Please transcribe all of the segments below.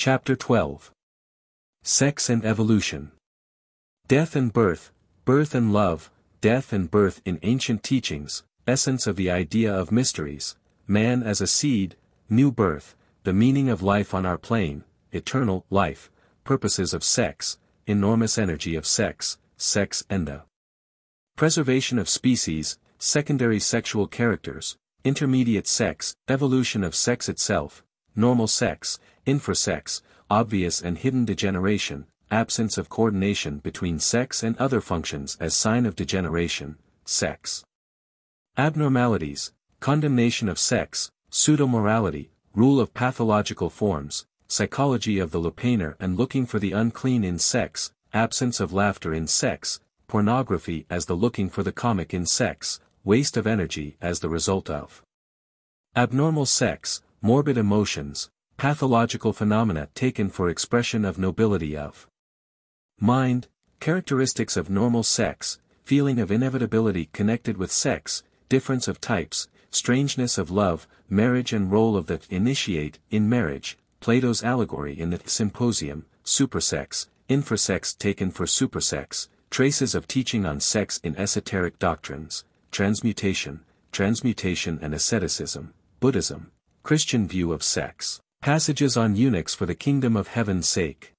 Chapter 12 Sex and Evolution. Death and Birth, Birth and Love, Death and Birth in Ancient Teachings, Essence of the Idea of Mysteries, Man as a Seed, New Birth, The Meaning of Life on Our Plane, Eternal Life, Purposes of Sex, Enormous Energy of Sex, Sex and the Preservation of Species, Secondary Sexual Characters, Intermediate Sex, Evolution of Sex Itself, Normal Sex, Infrasex, Obvious and Hidden Degeneration, absence of coordination between sex and other functions as sign of degeneration, sex. Abnormalities, condemnation of sex, pseudo-morality, rule of pathological forms, psychology of the lupanar and looking for the unclean in sex, absence of laughter in sex, pornography as the looking for the comic in sex, waste of energy as the result of abnormal sex, morbid emotions, pathological phenomena taken for expression of nobility of Mind, characteristics of normal sex, feeling of inevitability connected with sex, difference of types, strangeness of love, marriage and role of the initiate in marriage, Plato's allegory in the symposium, supersex, infrasex taken for supersex, traces of teaching on sex in esoteric doctrines, transmutation, transmutation and asceticism, Buddhism, Christian view of sex, passages on eunuchs for the kingdom of heaven's sake.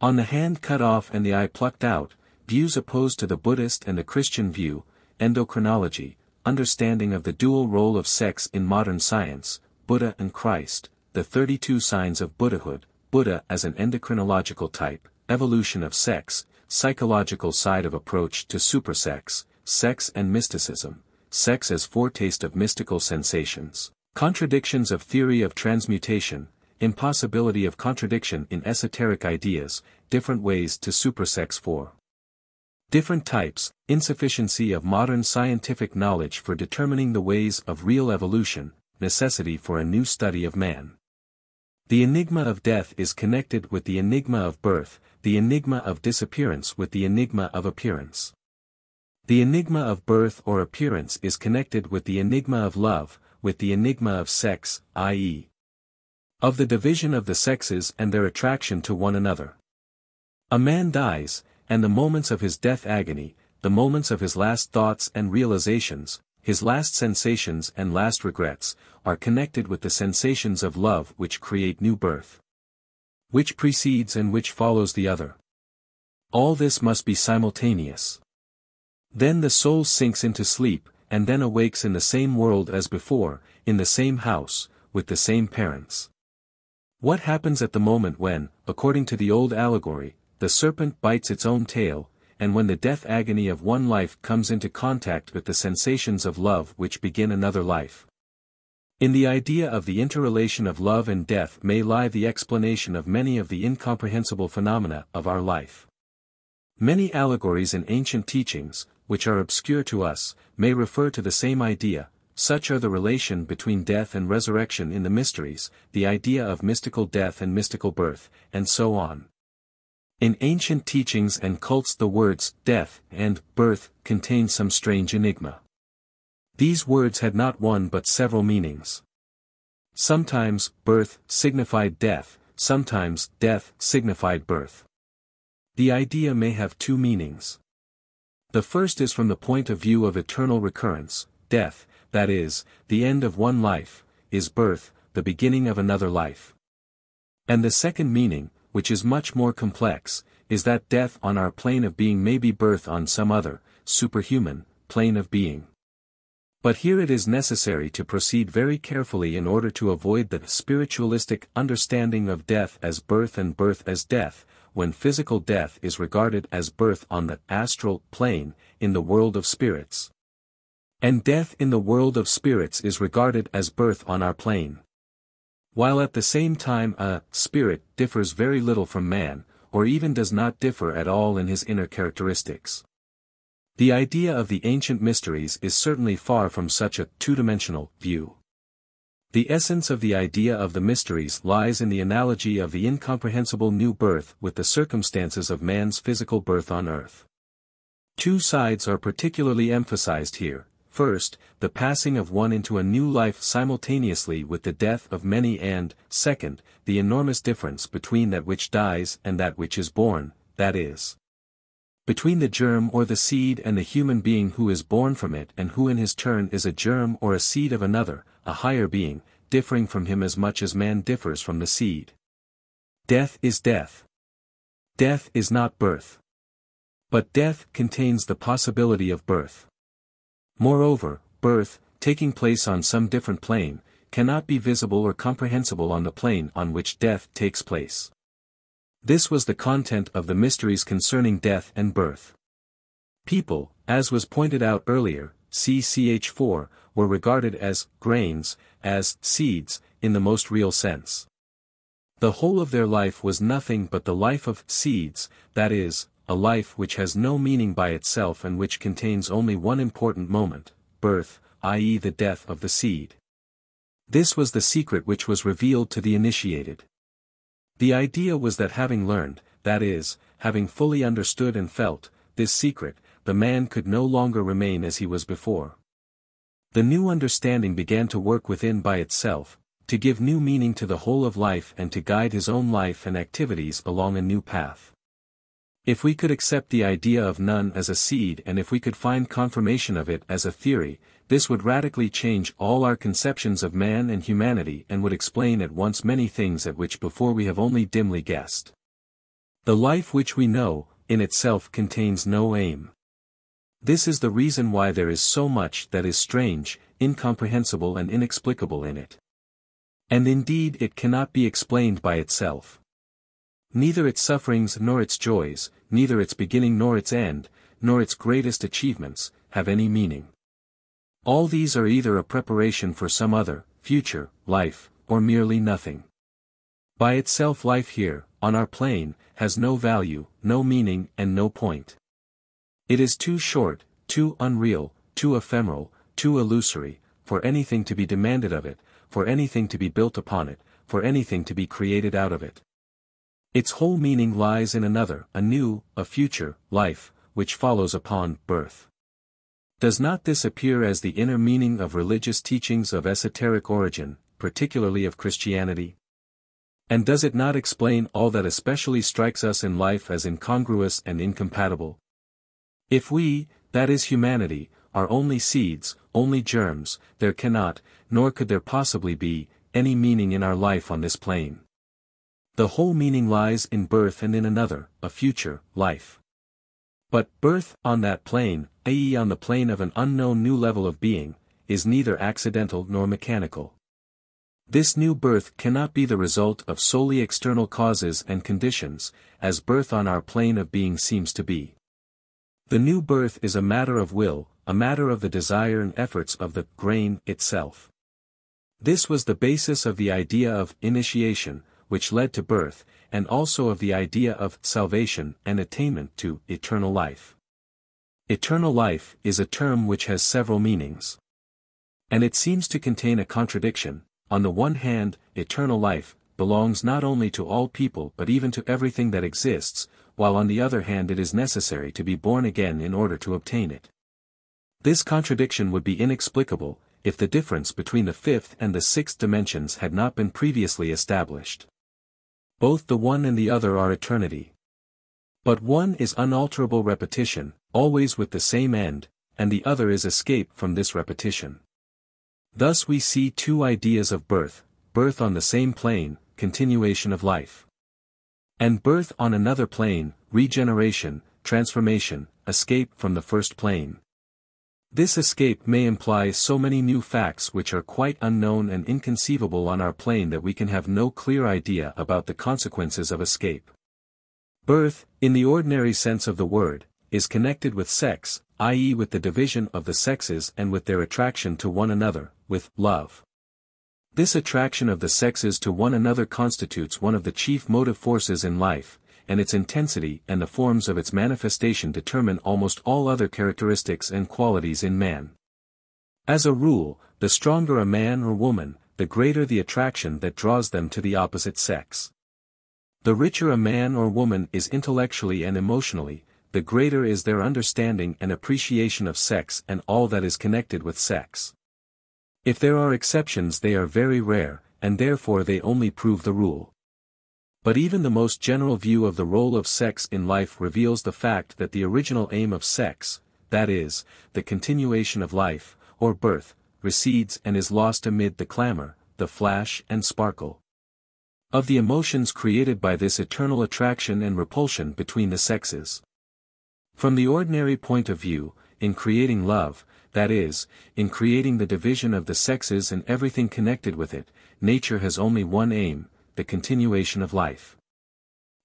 On the hand cut off and the eye plucked out, views opposed to the Buddhist and the Christian view, endocrinology, understanding of the dual role of sex in modern science, Buddha and Christ, the 32 signs of Buddhahood, Buddha as an endocrinological type, evolution of sex, psychological side of approach to supersex, sex and mysticism, sex as foretaste of mystical sensations, contradictions of theory of transmutation, impossibility of contradiction in esoteric ideas, different ways to supersex for different types, insufficiency of modern scientific knowledge for determining the ways of real evolution, necessity for a new study of man. The enigma of death is connected with the enigma of birth, the enigma of disappearance with the enigma of appearance. The enigma of birth or appearance is connected with the enigma of love, with the enigma of sex, i.e., of the division of the sexes and their attraction to one another. A man dies, and the moments of his death agony, the moments of his last thoughts and realizations, his last sensations and last regrets, are connected with the sensations of love which create new birth. Which precedes and which follows the other. All this must be simultaneous. Then the soul sinks into sleep, and then awakes in the same world as before, in the same house, with the same parents. What happens at the moment when, according to the old allegory, the serpent bites its own tail, and when the death agony of one life comes into contact with the sensations of love which begin another life? In the idea of the interrelation of love and death may lie the explanation of many of the incomprehensible phenomena of our life. Many allegories in ancient teachings, which are obscure to us, may refer to the same idea, such are the relation between death and resurrection in the mysteries, the idea of mystical death and mystical birth, and so on. In ancient teachings and cults the words death and birth contain some strange enigma. These words had not one but several meanings. Sometimes birth signified death, sometimes death signified birth. The idea may have two meanings. The first is from the point of view of eternal recurrence, death, that is, the end of one life, is birth, the beginning of another life. And the second meaning, which is much more complex, is that death on our plane of being may be birth on some other, superhuman, plane of being. But here it is necessary to proceed very carefully in order to avoid the spiritualistic understanding of death as birth and birth as death, when physical death is regarded as birth on the astral plane, in the world of spirits. And death in the world of spirits is regarded as birth on our plane. While at the same time a spirit differs very little from man, or even does not differ at all in his inner characteristics. The idea of the ancient mysteries is certainly far from such a two-dimensional view. The essence of the idea of the mysteries lies in the analogy of the incomprehensible new birth with the circumstances of man's physical birth on earth. Two sides are particularly emphasized here, first, the passing of one into a new life simultaneously with the death of many and, second, the enormous difference between that which dies and that which is born, that is. Between the germ or the seed and the human being who is born from it and who in his turn is a germ or a seed of another, a higher being, differing from him as much as man differs from the seed. Death is death. Death is not birth. But death contains the possibility of birth. Moreover, birth, taking place on some different plane, cannot be visible or comprehensible on the plane on which death takes place. This was the content of the mysteries concerning death and birth. People, as was pointed out earlier, CCH4, were regarded as grains, as seeds, in the most real sense. The whole of their life was nothing but the life of seeds, that is, a life which has no meaning by itself and which contains only one important moment, birth, i.e. the death of the seed. This was the secret which was revealed to the initiated. The idea was that having learned, that is, having fully understood and felt, this secret, the man could no longer remain as he was before. The new understanding began to work within by itself, to give new meaning to the whole of life and to guide his own life and activities along a new path. If we could accept the idea of none as a seed and if we could find confirmation of it as a theory, this would radically change all our conceptions of man and humanity and would explain at once many things at which before we have only dimly guessed. The life which we know, in itself contains no aim. This is the reason why there is so much that is strange, incomprehensible and inexplicable in it. And indeed it cannot be explained by itself. Neither its sufferings nor its joys, neither its beginning nor its end, nor its greatest achievements, have any meaning. All these are either a preparation for some other, future, life, or merely nothing. By itself life here, on our plane, has no value, no meaning and no point. It is too short, too unreal, too ephemeral, too illusory, for anything to be demanded of it, for anything to be built upon it, for anything to be created out of it. Its whole meaning lies in another, a new, a future, life, which follows upon birth. Does not this appear as the inner meaning of religious teachings of esoteric origin, particularly of Christianity? And does it not explain all that especially strikes us in life as incongruous and incompatible? If we, that is humanity, are only seeds, only germs, there cannot, nor could there possibly be, any meaning in our life on this plane. The whole meaning lies in birth and in another, a future, life. But birth, on that plane, i.e. on the plane of an unknown new level of being, is neither accidental nor mechanical. This new birth cannot be the result of solely external causes and conditions, as birth on our plane of being seems to be. The new birth is a matter of will, a matter of the desire and efforts of the grain itself. This was the basis of the idea of initiation, which led to birth, and also of the idea of salvation and attainment to eternal life. Eternal life is a term which has several meanings. And it seems to contain a contradiction, on the one hand, eternal life, belongs not only to all people but even to everything that exists, while on the other hand it is necessary to be born again in order to obtain it. This contradiction would be inexplicable, if the difference between the fifth and the sixth dimensions had not been previously established. Both the one and the other are eternity. But one is unalterable repetition, always with the same end, and the other is escape from this repetition. Thus we see two ideas of birth, birth on the same plane, continuation of life. And birth on another plane, regeneration, transformation, escape from the first plane. This escape may imply so many new facts which are quite unknown and inconceivable on our plane that we can have no clear idea about the consequences of escape. Birth, in the ordinary sense of the word, is connected with sex, i.e. with the division of the sexes and with their attraction to one another, with love. This attraction of the sexes to one another constitutes one of the chief motive forces in life, and its intensity and the forms of its manifestation determine almost all other characteristics and qualities in man. As a rule, the stronger a man or woman, the greater the attraction that draws them to the opposite sex. The richer a man or woman is intellectually and emotionally, the greater is their understanding and appreciation of sex and all that is connected with sex. If there are exceptions they are very rare, and therefore they only prove the rule. But even the most general view of the role of sex in life reveals the fact that the original aim of sex, that is, the continuation of life, or birth, recedes and is lost amid the clamor, the flash and sparkle of the emotions created by this eternal attraction and repulsion between the sexes. From the ordinary point of view, in creating love, that is, in creating the division of the sexes and everything connected with it, nature has only one aim, the continuation of life.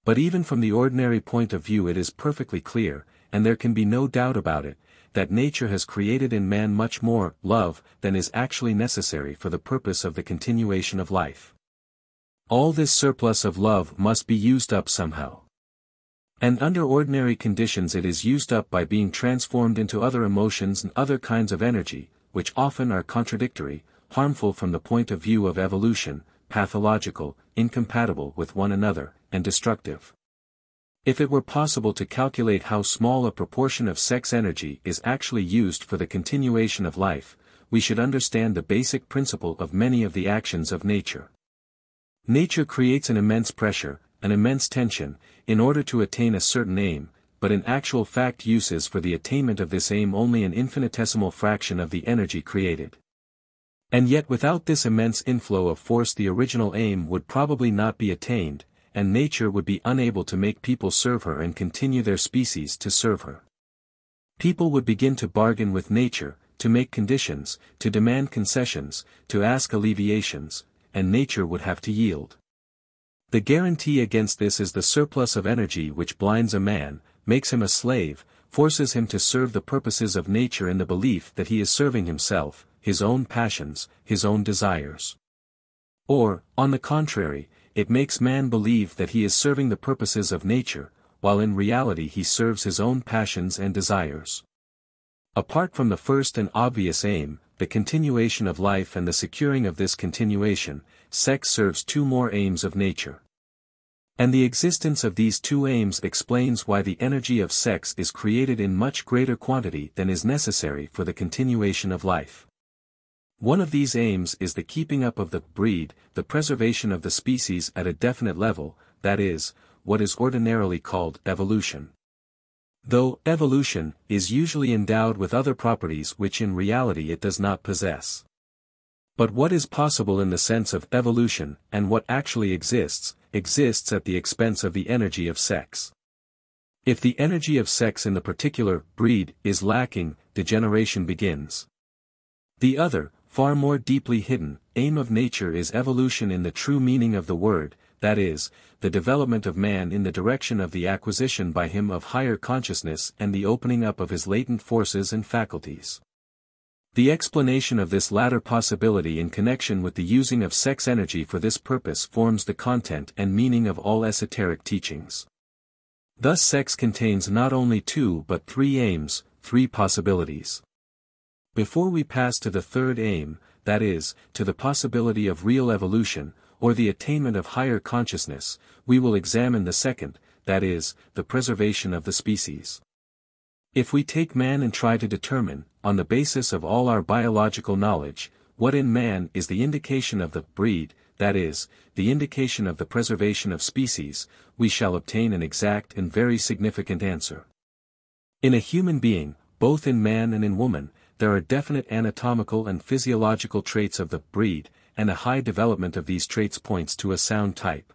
But even from the ordinary point of view it is perfectly clear, and there can be no doubt about it, that nature has created in man much more love than is actually necessary for the purpose of the continuation of life. All this surplus of love must be used up somehow. And under ordinary conditions it is used up by being transformed into other emotions and other kinds of energy, which often are contradictory, harmful from the point of view of evolution, pathological, incompatible with one another, and destructive. If it were possible to calculate how small a proportion of sex energy is actually used for the continuation of life, we should understand the basic principle of many of the actions of nature. Nature creates an immense pressure, an immense tension, in order to attain a certain aim, but in actual fact uses for the attainment of this aim only an infinitesimal fraction of the energy created. And yet without this immense inflow of force the original aim would probably not be attained, and nature would be unable to make people serve her and continue their species to serve her. People would begin to bargain with nature, to make conditions, to demand concessions, to ask alleviations, and nature would have to yield. The guarantee against this is the surplus of energy which blinds a man, makes him a slave, forces him to serve the purposes of nature in the belief that he is serving himself, his own passions, his own desires. Or, on the contrary, it makes man believe that he is serving the purposes of nature, while in reality he serves his own passions and desires. Apart from the first and obvious aim, the continuation of life and the securing of this continuation, sex serves two more aims of nature. And the existence of these two aims explains why the energy of sex is created in much greater quantity than is necessary for the continuation of life. One of these aims is the keeping up of the breed, the preservation of the species at a definite level, that is, what is ordinarily called evolution. Though evolution is usually endowed with other properties which in reality it does not possess. But what is possible in the sense of evolution, and what actually exists, exists at the expense of the energy of sex. If the energy of sex in the particular breed is lacking, degeneration begins. The other, far more deeply hidden, aim of nature is evolution in the true meaning of the word, that is, the development of man in the direction of the acquisition by him of higher consciousness and the opening up of his latent forces and faculties. The explanation of this latter possibility in connection with the using of sex energy for this purpose forms the content and meaning of all esoteric teachings. Thus sex contains not only two but three aims, three possibilities. Before we pass to the third aim, that is, to the possibility of real evolution, or the attainment of higher consciousness, we will examine the second, that is, the preservation of the species. If we take man and try to determine, on the basis of all our biological knowledge, what in man is the indication of the breed, that is, the indication of the preservation of species, we shall obtain an exact and very significant answer. In a human being, both in man and in woman, there are definite anatomical and physiological traits of the breed, and a high development of these traits points to a sound type.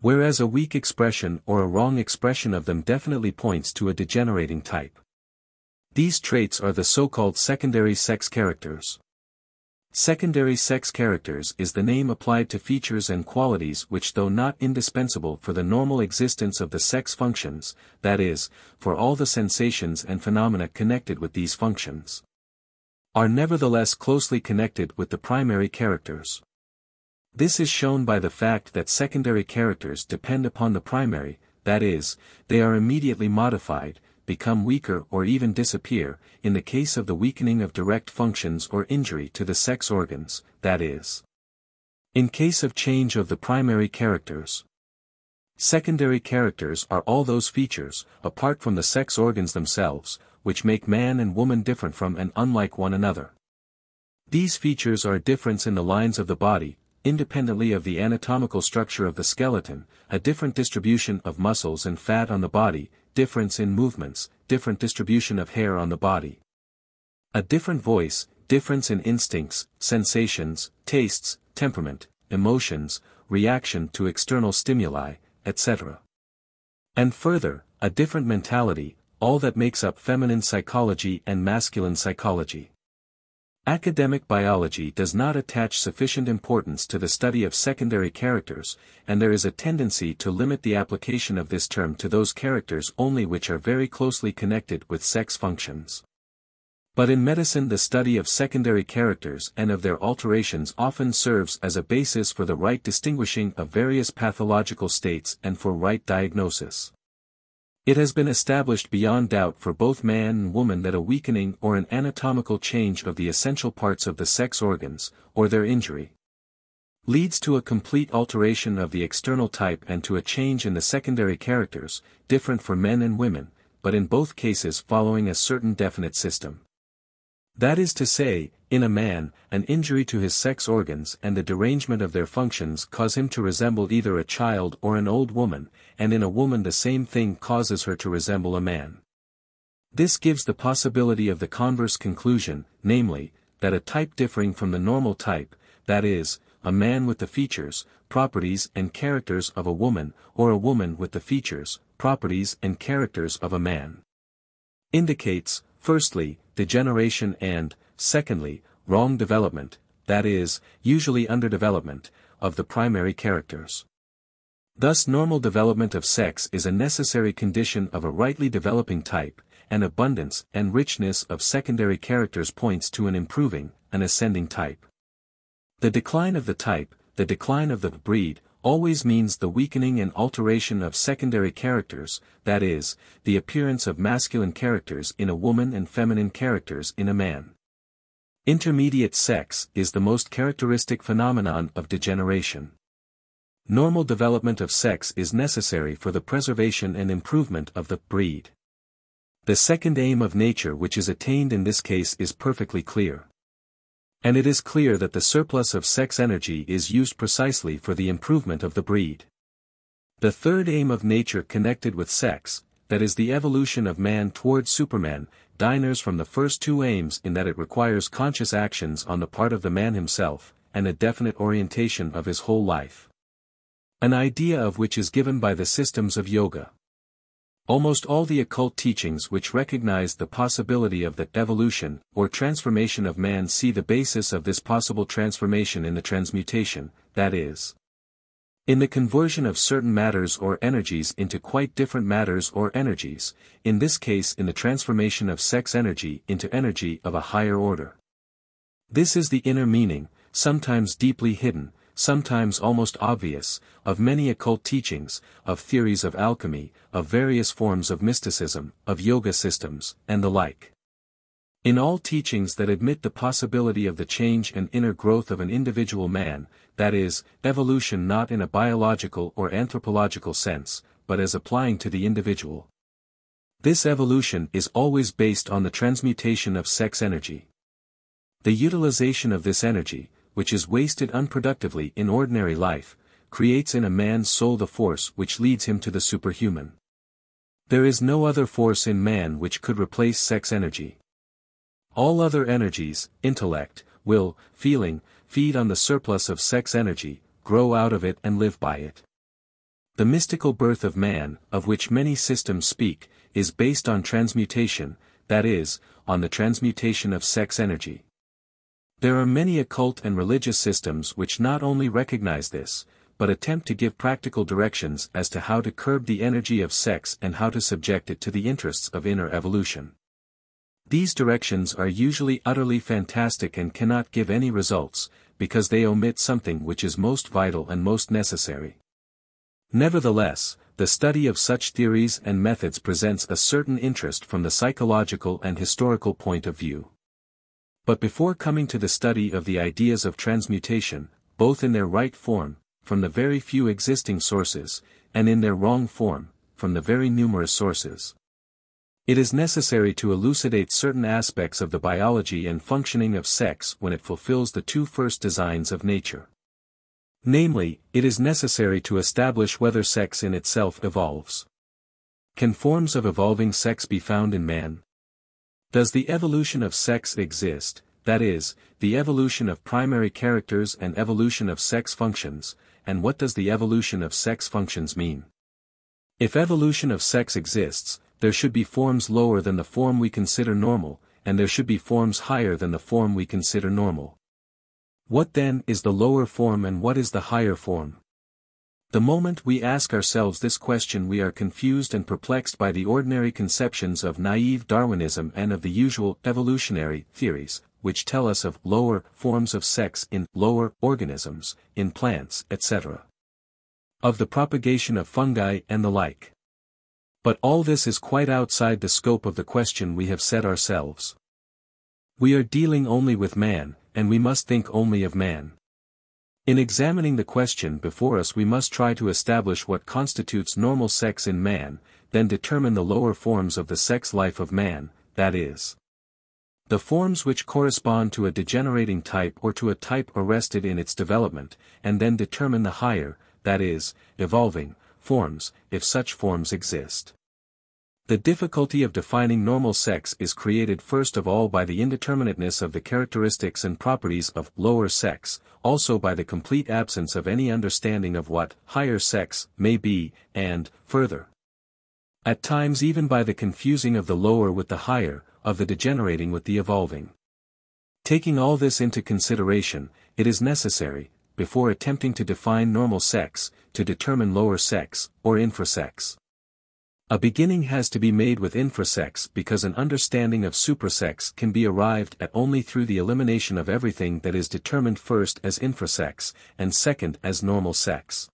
Whereas a weak expression or a wrong expression of them definitely points to a degenerating type. These traits are the so-called secondary sex characters. Secondary sex characters is the name applied to features and qualities which though not indispensable for the normal existence of the sex functions, that is, for all the sensations and phenomena connected with these functions, are nevertheless closely connected with the primary characters. This is shown by the fact that secondary characters depend upon the primary, that is, they are immediately modified, become weaker or even disappear, in the case of the weakening of direct functions or injury to the sex organs, that is. In case of change of the primary characters. Secondary characters are all those features, apart from the sex organs themselves, which make man and woman different from and unlike one another. These features are a difference in the lines of the body, independently of the anatomical structure of the skeleton, a different distribution of muscles and fat on the body, difference in movements, different distribution of hair on the body. A different voice, difference in instincts, sensations, tastes, temperament, emotions, reaction to external stimuli, etc. And further, a different mentality, all that makes up feminine psychology and masculine psychology. Academic biology does not attach sufficient importance to the study of secondary characters, and there is a tendency to limit the application of this term to those characters only which are very closely connected with sex functions. But in medicine the study of secondary characters and of their alterations often serves as a basis for the right distinguishing of various pathological states and for right diagnosis. It has been established beyond doubt for both man and woman that a weakening or an anatomical change of the essential parts of the sex organs, or their injury, leads to a complete alteration of the external type and to a change in the secondary characters, different for men and women, but in both cases following a certain definite system. That is to say, in a man, an injury to his sex organs and the derangement of their functions cause him to resemble either a child or an old woman, and in a woman the same thing causes her to resemble a man. This gives the possibility of the converse conclusion, namely, that a type differing from the normal type, that is, a man with the features, properties and characters of a woman, or a woman with the features, properties and characters of a man. Indicates, firstly, degeneration and, secondly, wrong development, that is, usually underdevelopment, of the primary characters. Thus normal development of sex is a necessary condition of a rightly developing type, and abundance and richness of secondary characters points to an improving, an ascending type. The decline of the type, the decline of the breed, always means the weakening and alteration of secondary characters, that is, the appearance of masculine characters in a woman and feminine characters in a man. Intermediate sex is the most characteristic phenomenon of degeneration. Normal development of sex is necessary for the preservation and improvement of the breed. The second aim of nature which is attained in this case is perfectly clear. And it is clear that the surplus of sex energy is used precisely for the improvement of the breed. The third aim of nature connected with sex, that is the evolution of man towards Superman, diners from the first two aims in that it requires conscious actions on the part of the man himself, and a definite orientation of his whole life. An idea of which is given by the systems of yoga. Almost all the occult teachings which recognize the possibility of the evolution or transformation of man see the basis of this possible transformation in the transmutation, that is, in the conversion of certain matters or energies into quite different matters or energies, in this case in the transformation of sex energy into energy of a higher order. This is the inner meaning, sometimes deeply hidden, sometimes almost obvious, of many occult teachings, of theories of alchemy, of various forms of mysticism, of yoga systems, and the like. In all teachings that admit the possibility of the change and inner growth of an individual man, that is, evolution not in a biological or anthropological sense, but as applying to the individual. This evolution is always based on the transmutation of sex energy. The utilization of this energy, which is wasted unproductively in ordinary life, creates in a man's soul the force which leads him to the superhuman. There is no other force in man which could replace sex energy. All other energies, intellect, will, feeling, feed on the surplus of sex energy, grow out of it and live by it. The mystical birth of man, of which many systems speak, is based on transmutation, that is, on the transmutation of sex energy. There are many occult and religious systems which not only recognize this, but attempt to give practical directions as to how to curb the energy of sex and how to subject it to the interests of inner evolution. These directions are usually utterly fantastic and cannot give any results, because they omit something which is most vital and most necessary. Nevertheless, the study of such theories and methods presents a certain interest from the psychological and historical point of view. But before coming to the study of the ideas of transmutation, both in their right form, from the very few existing sources, and in their wrong form, from the very numerous sources. It is necessary to elucidate certain aspects of the biology and functioning of sex when it fulfills the two first designs of nature. Namely, it is necessary to establish whether sex in itself evolves. Can forms of evolving sex be found in man? Does the evolution of sex exist, that is, the evolution of primary characters and evolution of sex functions, and what does the evolution of sex functions mean? If evolution of sex exists, there should be forms lower than the form we consider normal, and there should be forms higher than the form we consider normal. What then is the lower form and what is the higher form? The moment we ask ourselves this question we are confused and perplexed by the ordinary conceptions of naive Darwinism and of the usual evolutionary theories, which tell us of lower forms of sex in lower organisms, in plants, etc. Of the propagation of fungi and the like. But all this is quite outside the scope of the question we have set ourselves. We are dealing only with man, and we must think only of man. In examining the question before us we must try to establish what constitutes normal sex in man, then determine the lower forms of the sex life of man, that is. The forms which correspond to a degenerating type or to a type arrested in its development, and then determine the higher, that is, evolving, forms, if such forms exist. The difficulty of defining normal sex is created first of all by the indeterminateness of the characteristics and properties of lower sex, also by the complete absence of any understanding of what higher sex may be, and, further, at times even by the confusing of the lower with the higher, of the degenerating with the evolving. Taking all this into consideration, it is necessary, before attempting to define normal sex, to determine lower sex, or infrasex. A beginning has to be made with infrasex because an understanding of suprasex can be arrived at only through the elimination of everything that is determined first as infrasex, and second as normal sex.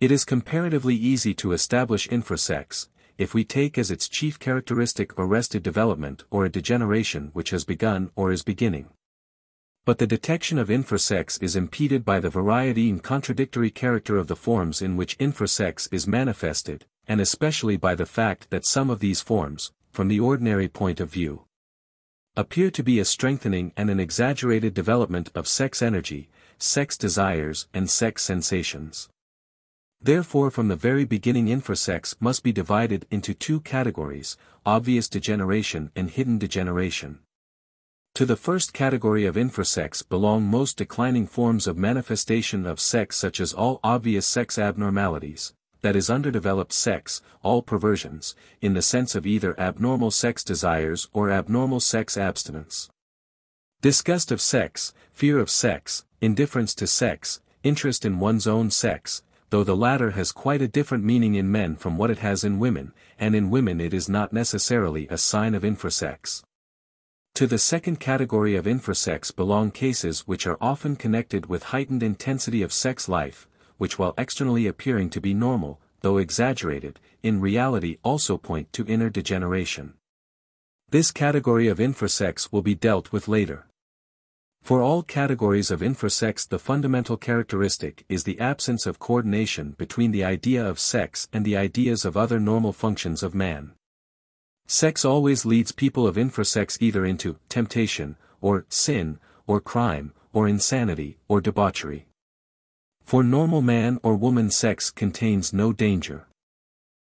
It is comparatively easy to establish infrasex, if we take as its chief characteristic arrested development or a degeneration which has begun or is beginning. But the detection of infrasex is impeded by the variety and contradictory character of the forms in which infrasex is manifested, and especially by the fact that some of these forms, from the ordinary point of view, appear to be a strengthening and an exaggerated development of sex energy, sex desires and sex sensations. Therefore from the very beginning infrasex must be divided into two categories, obvious degeneration and hidden degeneration. To the first category of infrasex belong most declining forms of manifestation of sex such as all obvious sex abnormalities, that is underdeveloped sex, all perversions, in the sense of either abnormal sex desires or abnormal sex abstinence. Disgust of sex, fear of sex, indifference to sex, interest in one's own sex, though the latter has quite a different meaning in men from what it has in women, and in women it is not necessarily a sign of infrasex. To the second category of infrasex belong cases which are often connected with heightened intensity of sex life, which while externally appearing to be normal, though exaggerated, in reality also point to inner degeneration. This category of infrasex will be dealt with later. For all categories of infrasex the fundamental characteristic is the absence of coordination between the idea of sex and the ideas of other normal functions of man. Sex always leads people of infrasex either into temptation, or sin, or crime, or insanity, or debauchery. For normal man or woman sex contains no danger.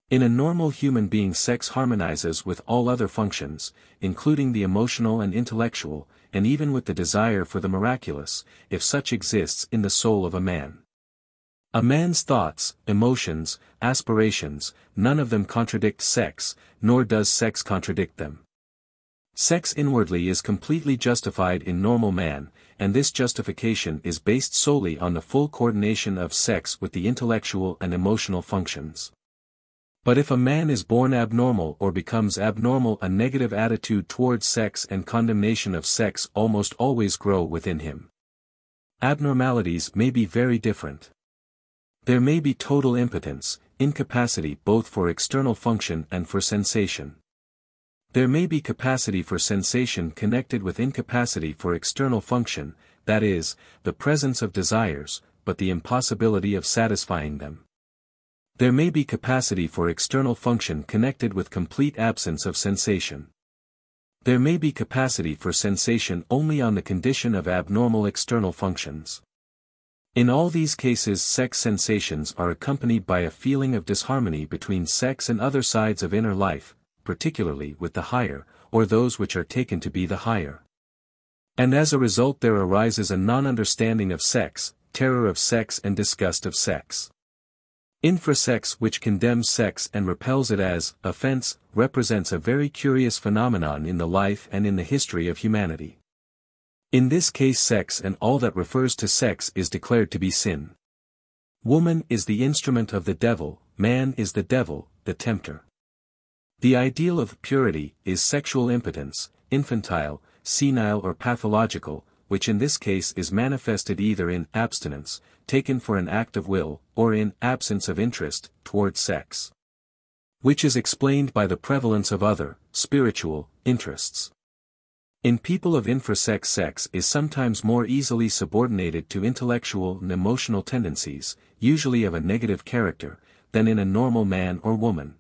In a normal human being sex harmonizes with all other functions, including the emotional and intellectual, and even with the desire for the miraculous, if such exists in the soul of a man. A man's thoughts, emotions, aspirations, none of them contradict sex, nor does sex contradict them. Sex inwardly is completely justified in normal man, and this justification is based solely on the full coordination of sex with the intellectual and emotional functions. But if a man is born abnormal or becomes abnormal a negative attitude towards sex and condemnation of sex almost always grow within him. Abnormalities may be very different. There may be total impotence, incapacity both for external function and for sensation. There may be capacity for sensation connected with incapacity for external function, that is, the presence of desires, but the impossibility of satisfying them. There may be capacity for external function connected with complete absence of sensation. There may be capacity for sensation only on the condition of abnormal external functions. In all these cases sex sensations are accompanied by a feeling of disharmony between sex and other sides of inner life, particularly with the higher, or those which are taken to be the higher. And as a result there arises a non-understanding of sex, terror of sex and disgust of sex. Infrasex which condemns sex and repels it as offense, represents a very curious phenomenon in the life and in the history of humanity. In this case sex and all that refers to sex is declared to be sin. Woman is the instrument of the devil, man is the devil, the tempter. The ideal of purity is sexual impotence, infantile, senile or pathological, which in this case is manifested either in abstinence, taken for an act of will, or in absence of interest, toward sex. Which is explained by the prevalence of other, spiritual, interests. In people of infrasex sex is sometimes more easily subordinated to intellectual and emotional tendencies, usually of a negative character, than in a normal man or woman.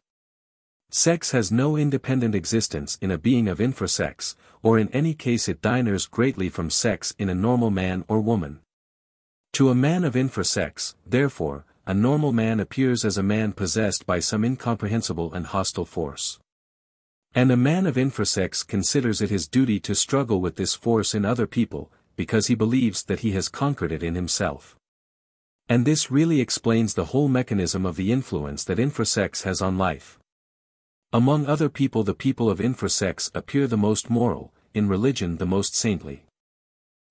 Sex has no independent existence in a being of infrasex, or in any case it diners greatly from sex in a normal man or woman. To a man of infrasex, therefore, a normal man appears as a man possessed by some incomprehensible and hostile force. And a man of infrasex considers it his duty to struggle with this force in other people, because he believes that he has conquered it in himself. And this really explains the whole mechanism of the influence that infrasex has on life. Among other people the people of infrasex appear the most moral, in religion the most saintly.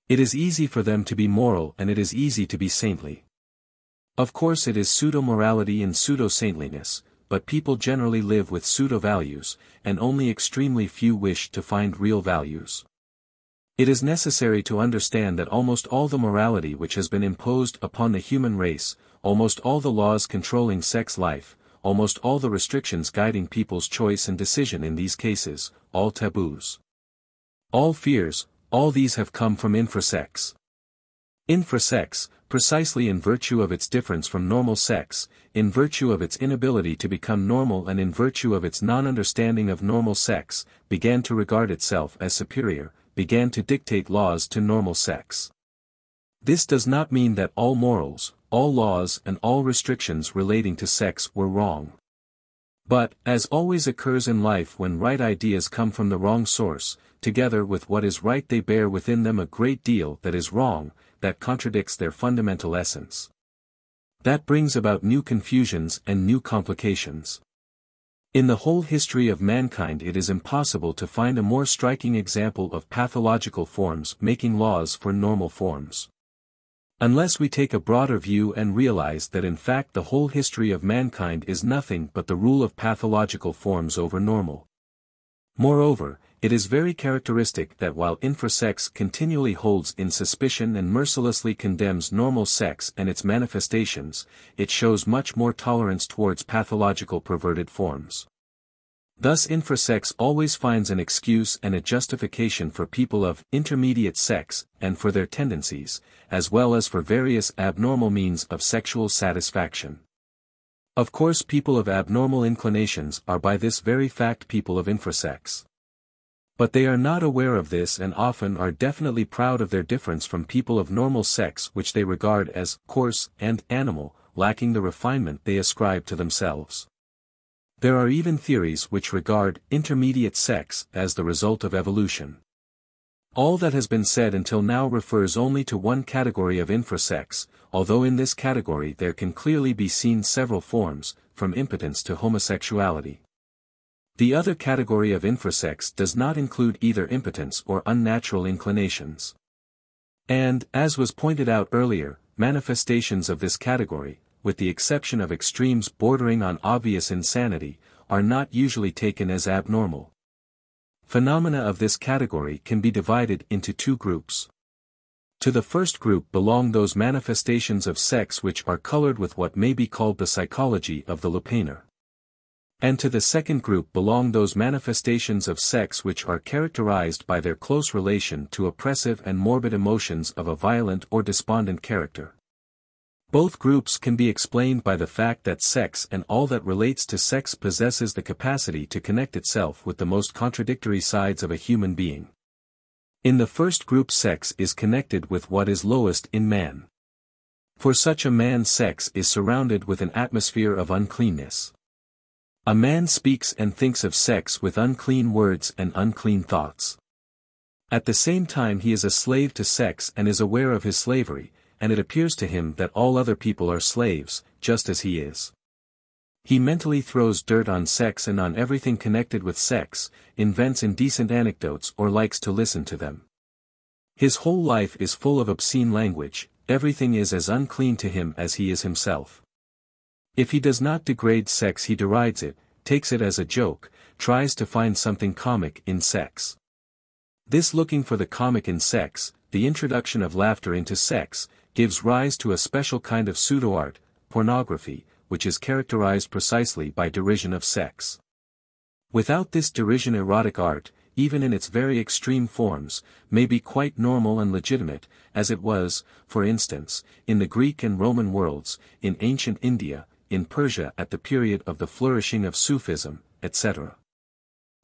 It is easy for them to be moral and it is easy to be saintly. Of course it is pseudo-morality and pseudo-saintliness, but people generally live with pseudo-values, and only extremely few wish to find real values. It is necessary to understand that almost all the morality which has been imposed upon the human race, almost all the laws controlling sex life, almost all the restrictions guiding people's choice and decision in these cases, all taboos. All fears, all these have come from infrasex. Infrasex, precisely in virtue of its difference from normal sex, in virtue of its inability to become normal and in virtue of its non-understanding of normal sex, began to regard itself as superior, began to dictate laws to normal sex. This does not mean that all morals, all laws and all restrictions relating to sex were wrong. But, as always occurs in life when right ideas come from the wrong source, together with what is right they bear within them a great deal that is wrong, that contradicts their fundamental essence. That brings about new confusions and new complications. In the whole history of mankind it is impossible to find a more striking example of pathological forms making laws for normal forms. Unless we take a broader view and realize that in fact the whole history of mankind is nothing but the rule of pathological forms over normal. Moreover, it is very characteristic that while infrasex continually holds in suspicion and mercilessly condemns normal sex and its manifestations, it shows much more tolerance towards pathological perverted forms. Thus infrasex always finds an excuse and a justification for people of intermediate sex, and for their tendencies, as well as for various abnormal means of sexual satisfaction. Of course people of abnormal inclinations are by this very fact people of infrasex. But they are not aware of this and often are definitely proud of their difference from people of normal sex which they regard as coarse and animal, lacking the refinement they ascribe to themselves. There are even theories which regard intermediate sex as the result of evolution. All that has been said until now refers only to one category of infrasex, although in this category there can clearly be seen several forms, from impotence to homosexuality. The other category of infrasex does not include either impotence or unnatural inclinations. And, as was pointed out earlier, manifestations of this category, with the exception of extremes bordering on obvious insanity, are not usually taken as abnormal. Phenomena of this category can be divided into two groups. To the first group belong those manifestations of sex which are colored with what may be called the psychology of the lupanar. And to the second group belong those manifestations of sex which are characterized by their close relation to oppressive and morbid emotions of a violent or despondent character. Both groups can be explained by the fact that sex and all that relates to sex possesses the capacity to connect itself with the most contradictory sides of a human being. In the first group sex is connected with what is lowest in man. For such a man sex is surrounded with an atmosphere of uncleanness. A man speaks and thinks of sex with unclean words and unclean thoughts. At the same time he is a slave to sex and is aware of his slavery, and it appears to him that all other people are slaves, just as he is. He mentally throws dirt on sex and on everything connected with sex, invents indecent anecdotes or likes to listen to them. His whole life is full of obscene language, everything is as unclean to him as he is himself. If he does not degrade sex he derides it, takes it as a joke, tries to find something comic in sex. This looking for the comic in sex, the introduction of laughter into sex, gives rise to a special kind of pseudo-art, pornography, which is characterized precisely by derision of sex. Without this derision erotic art, even in its very extreme forms, may be quite normal and legitimate, as it was, for instance, in the Greek and Roman worlds, in ancient India, in Persia at the period of the flourishing of Sufism, etc.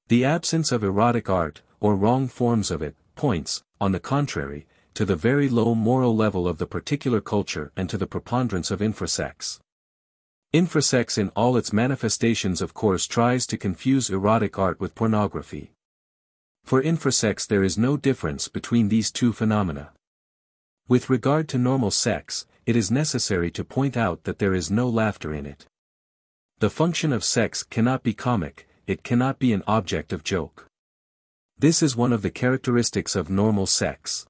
The absence of erotic art, or wrong forms of it, points, on the contrary, to the very low moral level of the particular culture and to the preponderance of infrasex. Infrasex in all its manifestations of course tries to confuse erotic art with pornography. For infrasex there is no difference between these two phenomena. With regard to normal sex, it is necessary to point out that there is no laughter in it. The function of sex cannot be comic, it cannot be an object of joke. This is one of the characteristics of normal sex.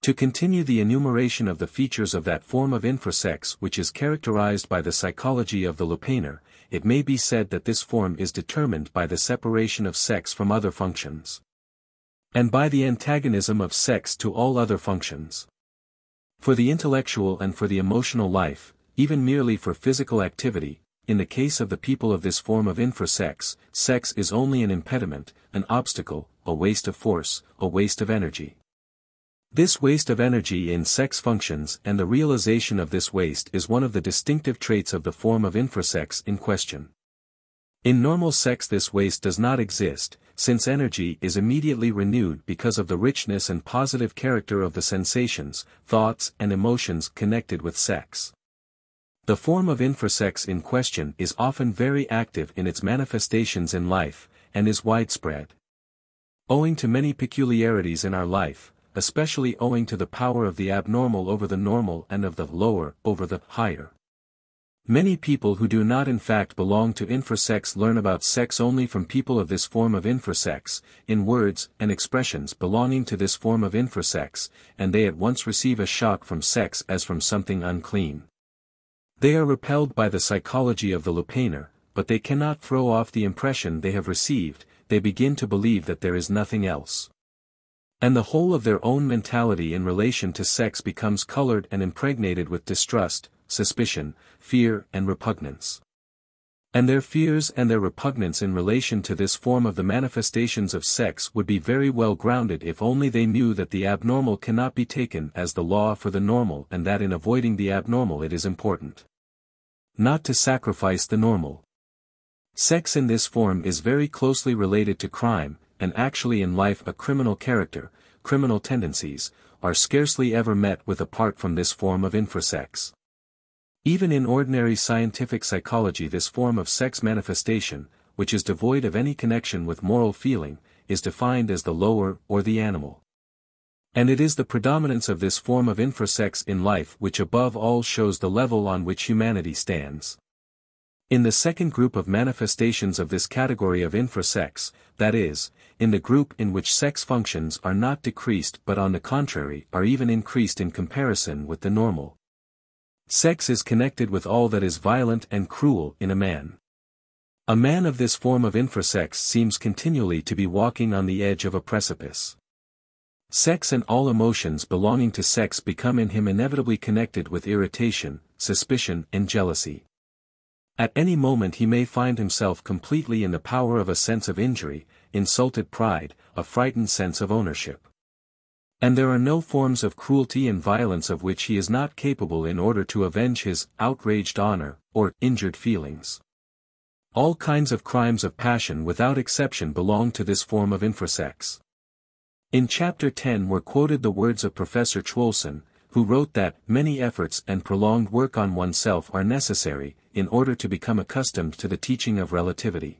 To continue the enumeration of the features of that form of infrasex which is characterized by the psychology of the lupanar, it may be said that this form is determined by the separation of sex from other functions. And by the antagonism of sex to all other functions. For the intellectual and for the emotional life, even merely for physical activity, in the case of the people of this form of infrasex, sex is only an impediment, an obstacle, a waste of force, a waste of energy. This waste of energy in sex functions and the realization of this waste is one of the distinctive traits of the form of infrasex in question. In normal sex this waste does not exist, since energy is immediately renewed because of the richness and positive character of the sensations, thoughts and emotions connected with sex. The form of infrasex in question is often very active in its manifestations in life, and is widespread. Owing to many peculiarities in our life, especially owing to the power of the abnormal over the normal and of the lower over the higher. Many people who do not in fact belong to infrasex learn about sex only from people of this form of infrasex, in words and expressions belonging to this form of infrasex, and they at once receive a shock from sex as from something unclean. They are repelled by the psychology of the lupanar, but they cannot throw off the impression they have received, they begin to believe that there is nothing else. And the whole of their own mentality in relation to sex becomes colored and impregnated with distrust, suspicion, fear and repugnance. And their fears and their repugnance in relation to this form of the manifestations of sex would be very well grounded if only they knew that the abnormal cannot be taken as the law for the normal and that in avoiding the abnormal it is important. Not to sacrifice the normal. Sex in this form is very closely related to crime, and actually in life a criminal character, criminal tendencies, are scarcely ever met with apart from this form of infrasex. Even in ordinary scientific psychology this form of sex manifestation, which is devoid of any connection with moral feeling, is defined as the lower or the animal. And it is the predominance of this form of infrasex in life which above all shows the level on which humanity stands. In the second group of manifestations of this category of infrasex, that is, in the group in which sex functions are not decreased but on the contrary are even increased in comparison with the normal. Sex is connected with all that is violent and cruel in a man. A man of this form of infrasex seems continually to be walking on the edge of a precipice. Sex and all emotions belonging to sex become in him inevitably connected with irritation, suspicion and jealousy. At any moment he may find himself completely in the power of a sense of injury, insulted pride, a frightened sense of ownership. And there are no forms of cruelty and violence of which he is not capable in order to avenge his outraged honor, or injured feelings. All kinds of crimes of passion without exception belong to this form of infrasex. In chapter 10 were quoted the words of Professor Chwolson, who wrote that many efforts and prolonged work on oneself are necessary, in order to become accustomed to the teaching of relativity.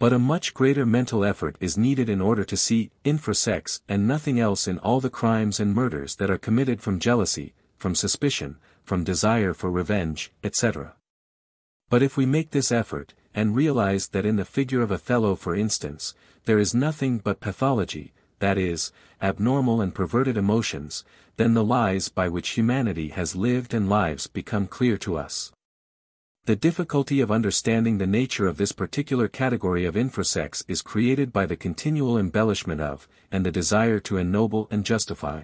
But a much greater mental effort is needed in order to see infrasex and nothing else in all the crimes and murders that are committed from jealousy, from suspicion, from desire for revenge, etc. But if we make this effort, and realize that in the figure of Othello for instance, there is nothing but pathology, that is, abnormal and perverted emotions, then the lies by which humanity has lived and lives become clear to us. The difficulty of understanding the nature of this particular category of infrasex is created by the continual embellishment of, and the desire to ennoble and justify.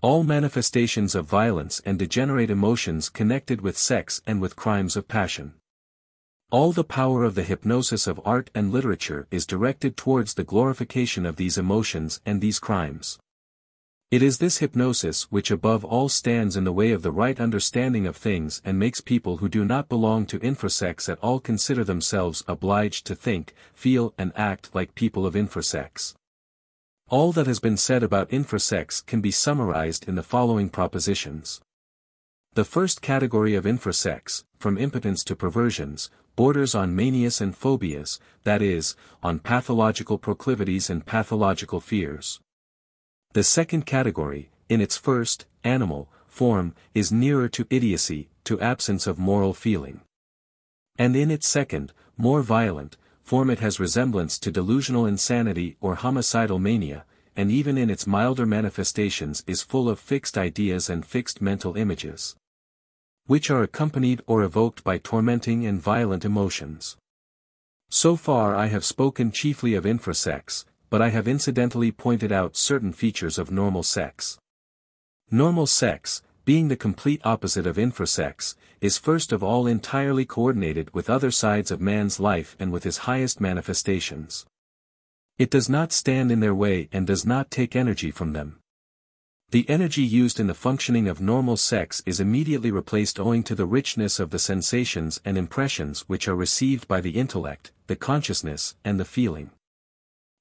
All manifestations of violence and degenerate emotions connected with sex and with crimes of passion. All the power of the hypnosis of art and literature is directed towards the glorification of these emotions and these crimes. It is this hypnosis which above all stands in the way of the right understanding of things and makes people who do not belong to infrasex at all consider themselves obliged to think, feel and act like people of infrasex. All that has been said about infrasex can be summarized in the following propositions. The first category of infrasex, from impotence to perversions, borders on manias and phobias, that is, on pathological proclivities and pathological fears. The second category, in its first, animal, form, is nearer to idiocy, to absence of moral feeling. And in its second, more violent, form it has resemblance to delusional insanity or homicidal mania, and even in its milder manifestations is full of fixed ideas and fixed mental images. Which are accompanied or evoked by tormenting and violent emotions. So far I have spoken chiefly of infrasex, but I have incidentally pointed out certain features of normal sex. Normal sex, being the complete opposite of infrasex, is first of all entirely coordinated with other sides of man's life and with his highest manifestations. It does not stand in their way and does not take energy from them. The energy used in the functioning of normal sex is immediately replaced owing to the richness of the sensations and impressions which are received by the intellect, the consciousness, and the feeling.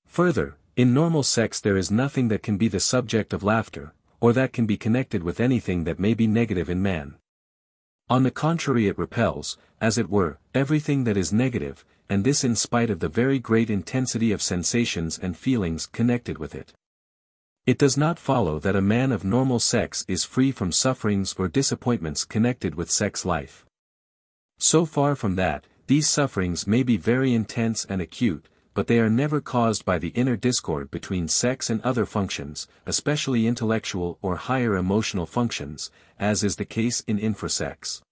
Further, in normal sex there is nothing that can be the subject of laughter, or that can be connected with anything that may be negative in man. On the contrary it repels, as it were, everything that is negative, and this in spite of the very great intensity of sensations and feelings connected with it. It does not follow that a man of normal sex is free from sufferings or disappointments connected with sex life. So far from that, these sufferings may be very intense and acute, but they are never caused by the inner discord between sex and other functions, especially intellectual or higher emotional functions, as is the case in infrasex.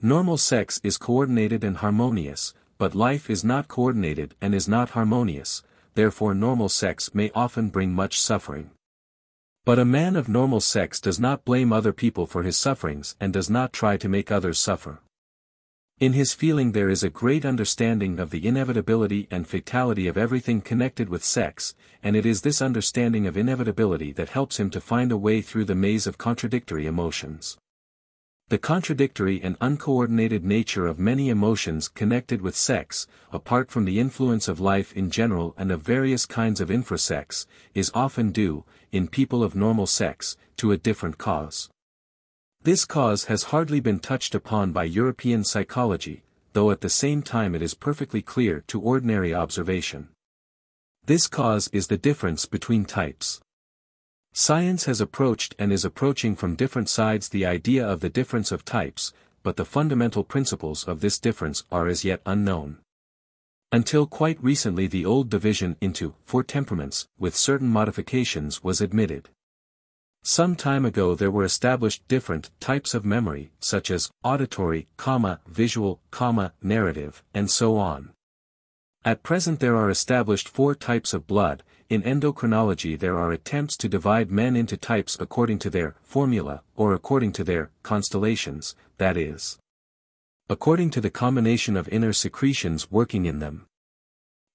Normal sex is coordinated and harmonious, but life is not coordinated and is not harmonious, therefore normal sex may often bring much suffering. But a man of normal sex does not blame other people for his sufferings and does not try to make others suffer. In his feeling there is a great understanding of the inevitability and fatality of everything connected with sex, and it is this understanding of inevitability that helps him to find a way through the maze of contradictory emotions. The contradictory and uncoordinated nature of many emotions connected with sex, apart from the influence of life in general and of various kinds of infrasex, is often due, in people of normal sex, to a different cause. This cause has hardly been touched upon by European psychology, though at the same time it is perfectly clear to ordinary observation. This cause is the difference between types. Science has approached and is approaching from different sides the idea of the difference of types, but the fundamental principles of this difference are as yet unknown. Until quite recently the old division into four temperaments, with certain modifications was admitted. Some time ago there were established different types of memory, such as auditory, comma, visual, comma, narrative, and so on. At present there are established four types of blood, in endocrinology there are attempts to divide men into types according to their formula, or according to their constellations, that is. According to the combination of inner secretions working in them.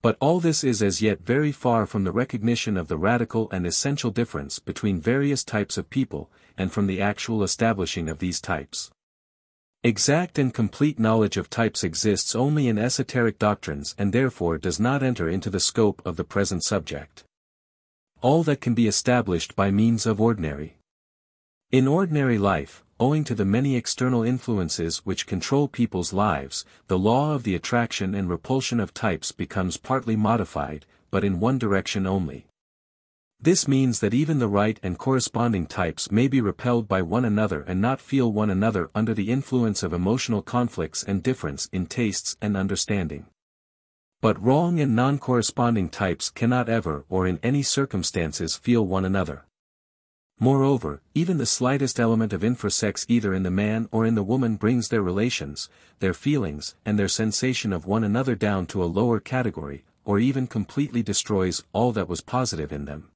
But all this is as yet very far from the recognition of the radical and essential difference between various types of people, and from the actual establishing of these types. Exact and complete knowledge of types exists only in esoteric doctrines and therefore does not enter into the scope of the present subject. All that can be established by means of ordinary. In ordinary life, owing to the many external influences which control people's lives, the law of the attraction and repulsion of types becomes partly modified, but in one direction only. This means that even the right and corresponding types may be repelled by one another and not feel one another under the influence of emotional conflicts and difference in tastes and understanding. But wrong and non-corresponding types cannot ever or in any circumstances feel one another. Moreover, even the slightest element of infrasex either in the man or in the woman brings their relations, their feelings, and their sensation of one another down to a lower category, or even completely destroys all that was positive in them.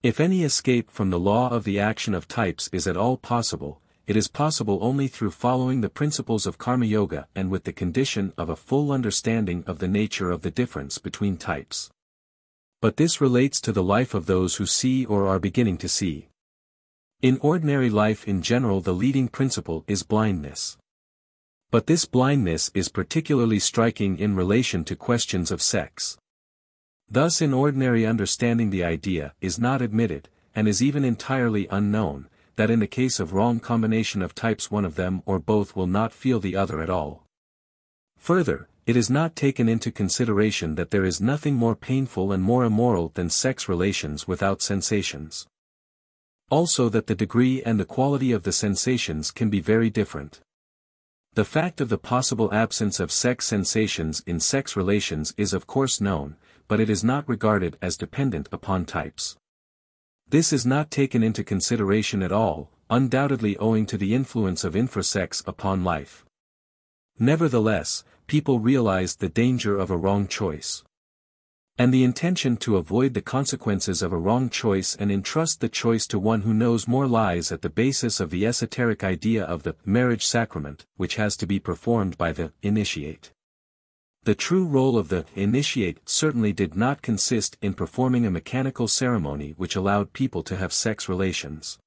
If any escape from the law of the action of types is at all possible, it is possible only through following the principles of Karma Yoga and with the condition of a full understanding of the nature of the difference between types. But this relates to the life of those who see or are beginning to see. In ordinary life in general the leading principle is blindness. But this blindness is particularly striking in relation to questions of sex. Thus in ordinary understanding the idea is not admitted, and is even entirely unknown, that in the case of wrong combination of types one of them or both will not feel the other at all. Further, it is not taken into consideration that there is nothing more painful and more immoral than sex relations without sensations. Also that the degree and the quality of the sensations can be very different. The fact of the possible absence of sex sensations in sex relations is of course known, but it is not regarded as dependent upon types. This is not taken into consideration at all, undoubtedly owing to the influence of infrasex upon life. Nevertheless, people realized the danger of a wrong choice. And the intention to avoid the consequences of a wrong choice and entrust the choice to one who knows more lies at the basis of the esoteric idea of the marriage sacrament, which has to be performed by the initiate. The true role of the initiate certainly did not consist in performing a mechanical ceremony which allowed people to have sex relations.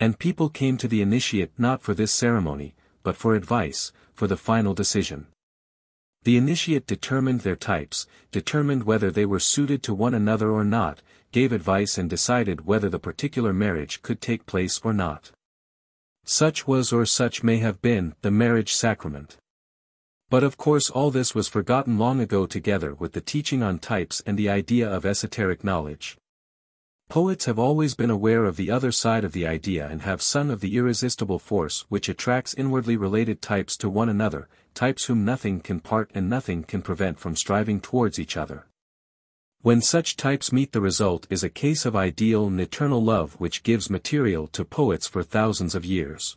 And people came to the initiate not for this ceremony, but for advice, for the final decision. The initiate determined their types, determined whether they were suited to one another or not, gave advice and decided whether the particular marriage could take place or not. Such was or such may have been the marriage sacrament. But of course all this was forgotten long ago together with the teaching on types and the idea of esoteric knowledge. Poets have always been aware of the other side of the idea and have sung of the irresistible force which attracts inwardly related types to one another, types whom nothing can part and nothing can prevent from striving towards each other. When such types meet the result is a case of ideal and eternal love which gives material to poets for thousands of years.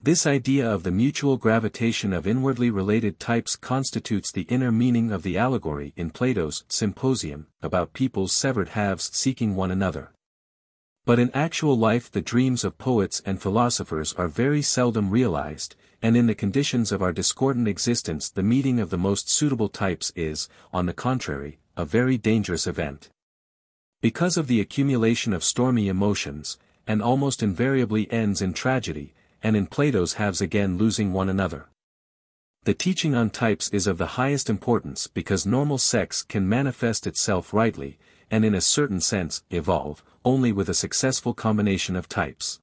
This idea of the mutual gravitation of inwardly related types constitutes the inner meaning of the allegory in Plato's Symposium, about people's severed halves seeking one another. But in actual life the dreams of poets and philosophers are very seldom realized, and in the conditions of our discordant existence the meeting of the most suitable types is, on the contrary, a very dangerous event. Because of the accumulation of stormy emotions, and almost invariably ends in tragedy, and in Plato's halves again losing one another. The teaching on types is of the highest importance because normal sex can manifest itself rightly, and in a certain sense, evolve, only with a successful combination of types.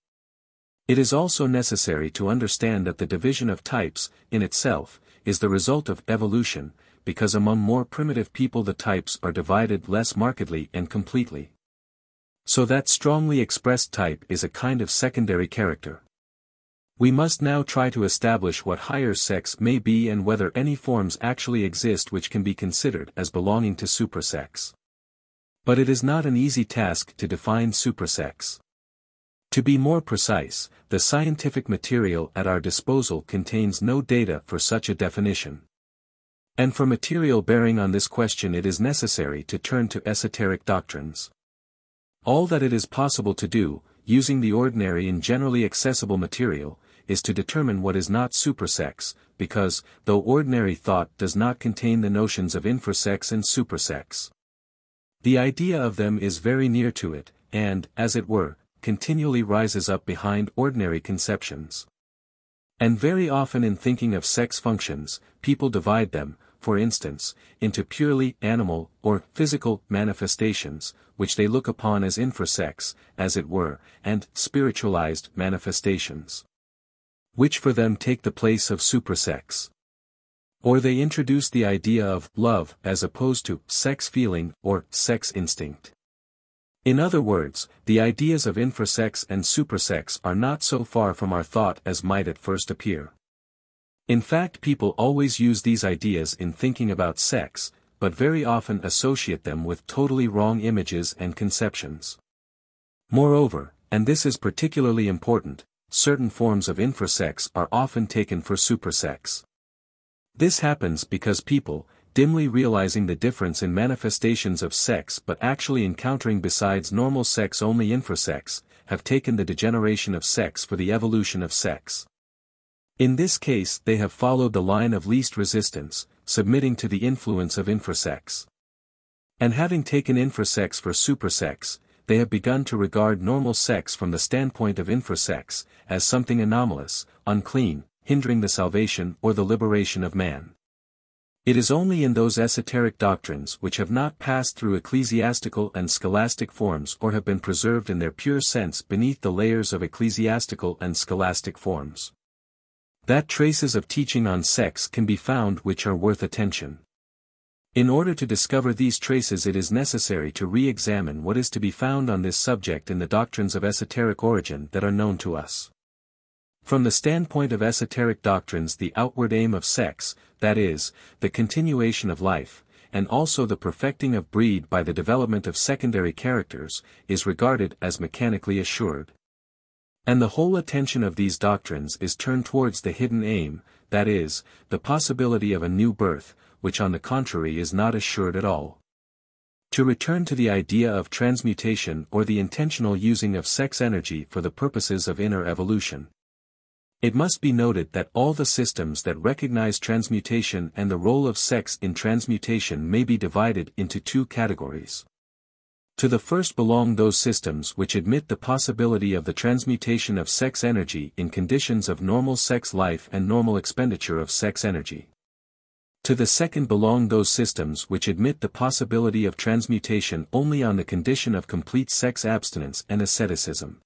It is also necessary to understand that the division of types, in itself, is the result of evolution, because among more primitive people the types are divided less markedly and completely. So that strongly expressed type is a kind of secondary character. We must now try to establish what higher sex may be and whether any forms actually exist which can be considered as belonging to suprasex. But it is not an easy task to define suprasex. To be more precise, the scientific material at our disposal contains no data for such a definition. And for material bearing on this question it is necessary to turn to esoteric doctrines. All that it is possible to do, using the ordinary and generally accessible material, is to determine what is not supersex, because, though ordinary thought does not contain the notions of infrasex and supersex. The idea of them is very near to it, and, as it were, continually rises up behind ordinary conceptions. And very often in thinking of sex functions, people divide them, for instance, into purely animal or physical manifestations, which they look upon as infrasex, as it were, and spiritualized manifestations. Which for them take the place of suprasex. Or they introduce the idea of love as opposed to sex feeling or sex instinct. In other words, the ideas of infrasex and suprasex are not so far from our thought as might at first appear. In fact people always use these ideas in thinking about sex, but very often associate them with totally wrong images and conceptions. Moreover, and this is particularly important, certain forms of infrasex are often taken for suprasex. This happens because people, dimly realizing the difference in manifestations of sex but actually encountering besides normal sex only infrasex, have taken the degeneration of sex for the evolution of sex. In this case they have followed the line of least resistance, submitting to the influence of infrasex. And having taken infrasex for suprasex, they have begun to regard normal sex from the standpoint of infrasex, as something anomalous, unclean, hindering the salvation or the liberation of man. It is only in those esoteric doctrines which have not passed through ecclesiastical and scholastic forms or have been preserved in their pure sense beneath the layers of ecclesiastical and scholastic forms. That traces of teaching on sex can be found which are worth attention. In order to discover these traces it is necessary to re-examine what is to be found on this subject in the doctrines of esoteric origin that are known to us. From the standpoint of esoteric doctrines the outward aim of sex, that is, the continuation of life, and also the perfecting of breed by the development of secondary characters, is regarded as mechanically assured. And the whole attention of these doctrines is turned towards the hidden aim, that is, the possibility of a new birth, which on the contrary is not assured at all. To return to the idea of transmutation or the intentional using of sex energy for the purposes of inner evolution. It must be noted that all the systems that recognize transmutation and the role of sex in transmutation may be divided into two categories. To the first belong those systems which admit the possibility of the transmutation of sex energy in conditions of normal sex life and normal expenditure of sex energy. To the second belong those systems which admit the possibility of transmutation only on the condition of complete sex abstinence and asceticism.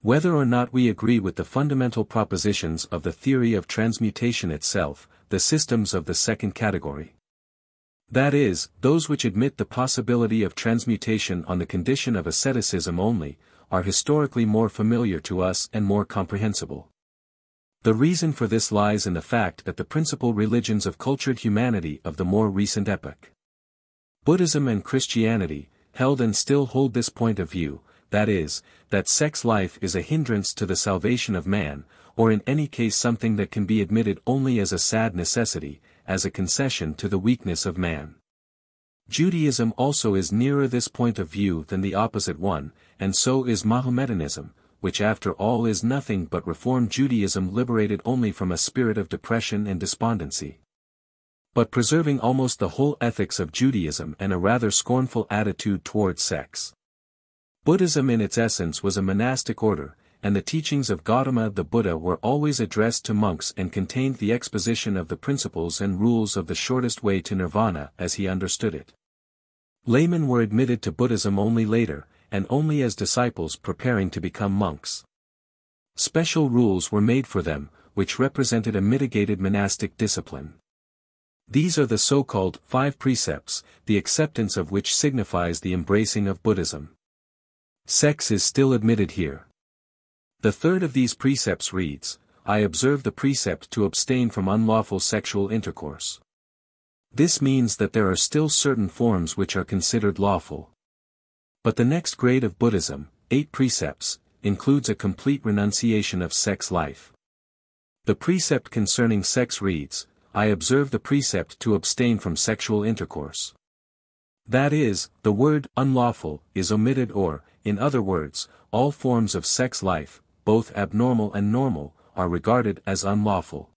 Whether or not we agree with the fundamental propositions of the theory of transmutation itself, the systems of the second category. That is, those which admit the possibility of transmutation on the condition of asceticism only, are historically more familiar to us and more comprehensible. The reason for this lies in the fact that the principal religions of cultured humanity of the more recent epoch. Buddhism and Christianity, held and still hold this point of view, that is, that sex life is a hindrance to the salvation of man, or in any case something that can be admitted only as a sad necessity, as a concession to the weakness of man. Judaism also is nearer this point of view than the opposite one, and so is Mohammedanism, which after all is nothing but Reformed Judaism liberated only from a spirit of depression and despondency. But preserving almost the whole ethics of Judaism and a rather scornful attitude toward sex. Buddhism in its essence was a monastic order, and the teachings of Gautama the Buddha were always addressed to monks and contained the exposition of the principles and rules of the shortest way to nirvana as he understood it. Laymen were admitted to Buddhism only later, and only as disciples preparing to become monks. Special rules were made for them, which represented a mitigated monastic discipline. These are the so-called five precepts, the acceptance of which signifies the embracing of Buddhism. Sex is still admitted here. The third of these precepts reads, I observe the precept to abstain from unlawful sexual intercourse. This means that there are still certain forms which are considered lawful. But the next grade of Buddhism, eight precepts, includes a complete renunciation of sex life. The precept concerning sex reads, I observe the precept to abstain from sexual intercourse. That is, the word unlawful is omitted or, in other words, all forms of sex life, both abnormal and normal, are regarded as unlawful.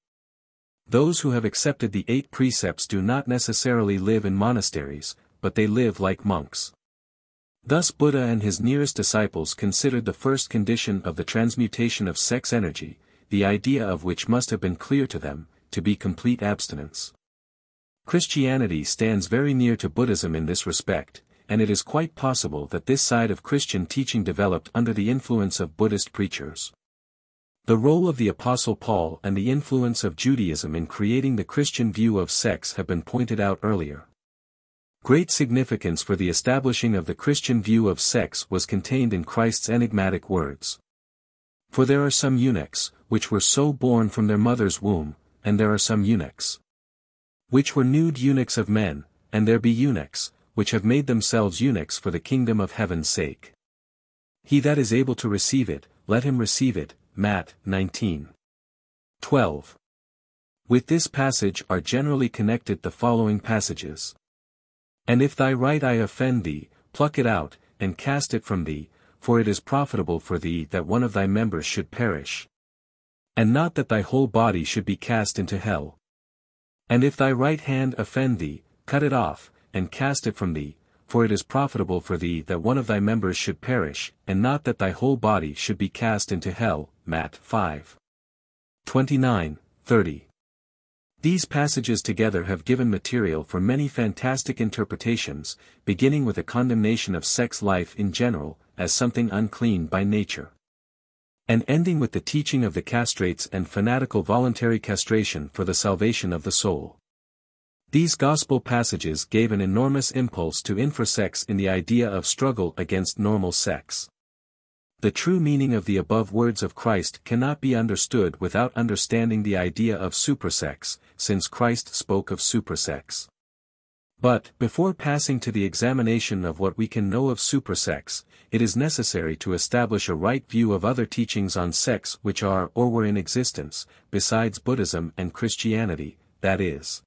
Those who have accepted the eight precepts do not necessarily live in monasteries, but they live like monks. Thus Buddha and his nearest disciples considered the first condition of the transmutation of sex energy, the idea of which must have been clear to them, to be complete abstinence. Christianity stands very near to Buddhism in this respect, and it is quite possible that this side of Christian teaching developed under the influence of Buddhist preachers. The role of the Apostle Paul and the influence of Judaism in creating the Christian view of sex have been pointed out earlier. Great significance for the establishing of the Christian view of sex was contained in Christ's enigmatic words. For there are some eunuchs, which were so born from their mother's womb, and there are some eunuchs. Which were nude eunuchs of men, and there be eunuchs, which have made themselves eunuchs for the kingdom of heaven's sake. He that is able to receive it, let him receive it, Matt. 19. 12. With this passage are generally connected the following passages. And if thy right eye offend thee, pluck it out, and cast it from thee, for it is profitable for thee that one of thy members should perish. And not that thy whole body should be cast into hell. And if thy right hand offend thee, cut it off, and cast it from thee, for it is profitable for thee that one of thy members should perish, and not that thy whole body should be cast into hell. Matt 5. 29, 30. These passages together have given material for many fantastic interpretations, beginning with a condemnation of sex life in general, as something unclean by nature. And ending with the teaching of the castrates and fanatical voluntary castration for the salvation of the soul. These gospel passages gave an enormous impulse to infrasex in the idea of struggle against normal sex. The true meaning of the above words of Christ cannot be understood without understanding the idea of supersex, since Christ spoke of supersex. But, before passing to the examination of what we can know of supersex, it is necessary to establish a right view of other teachings on sex which are or were in existence, besides Buddhism and Christianity, that is.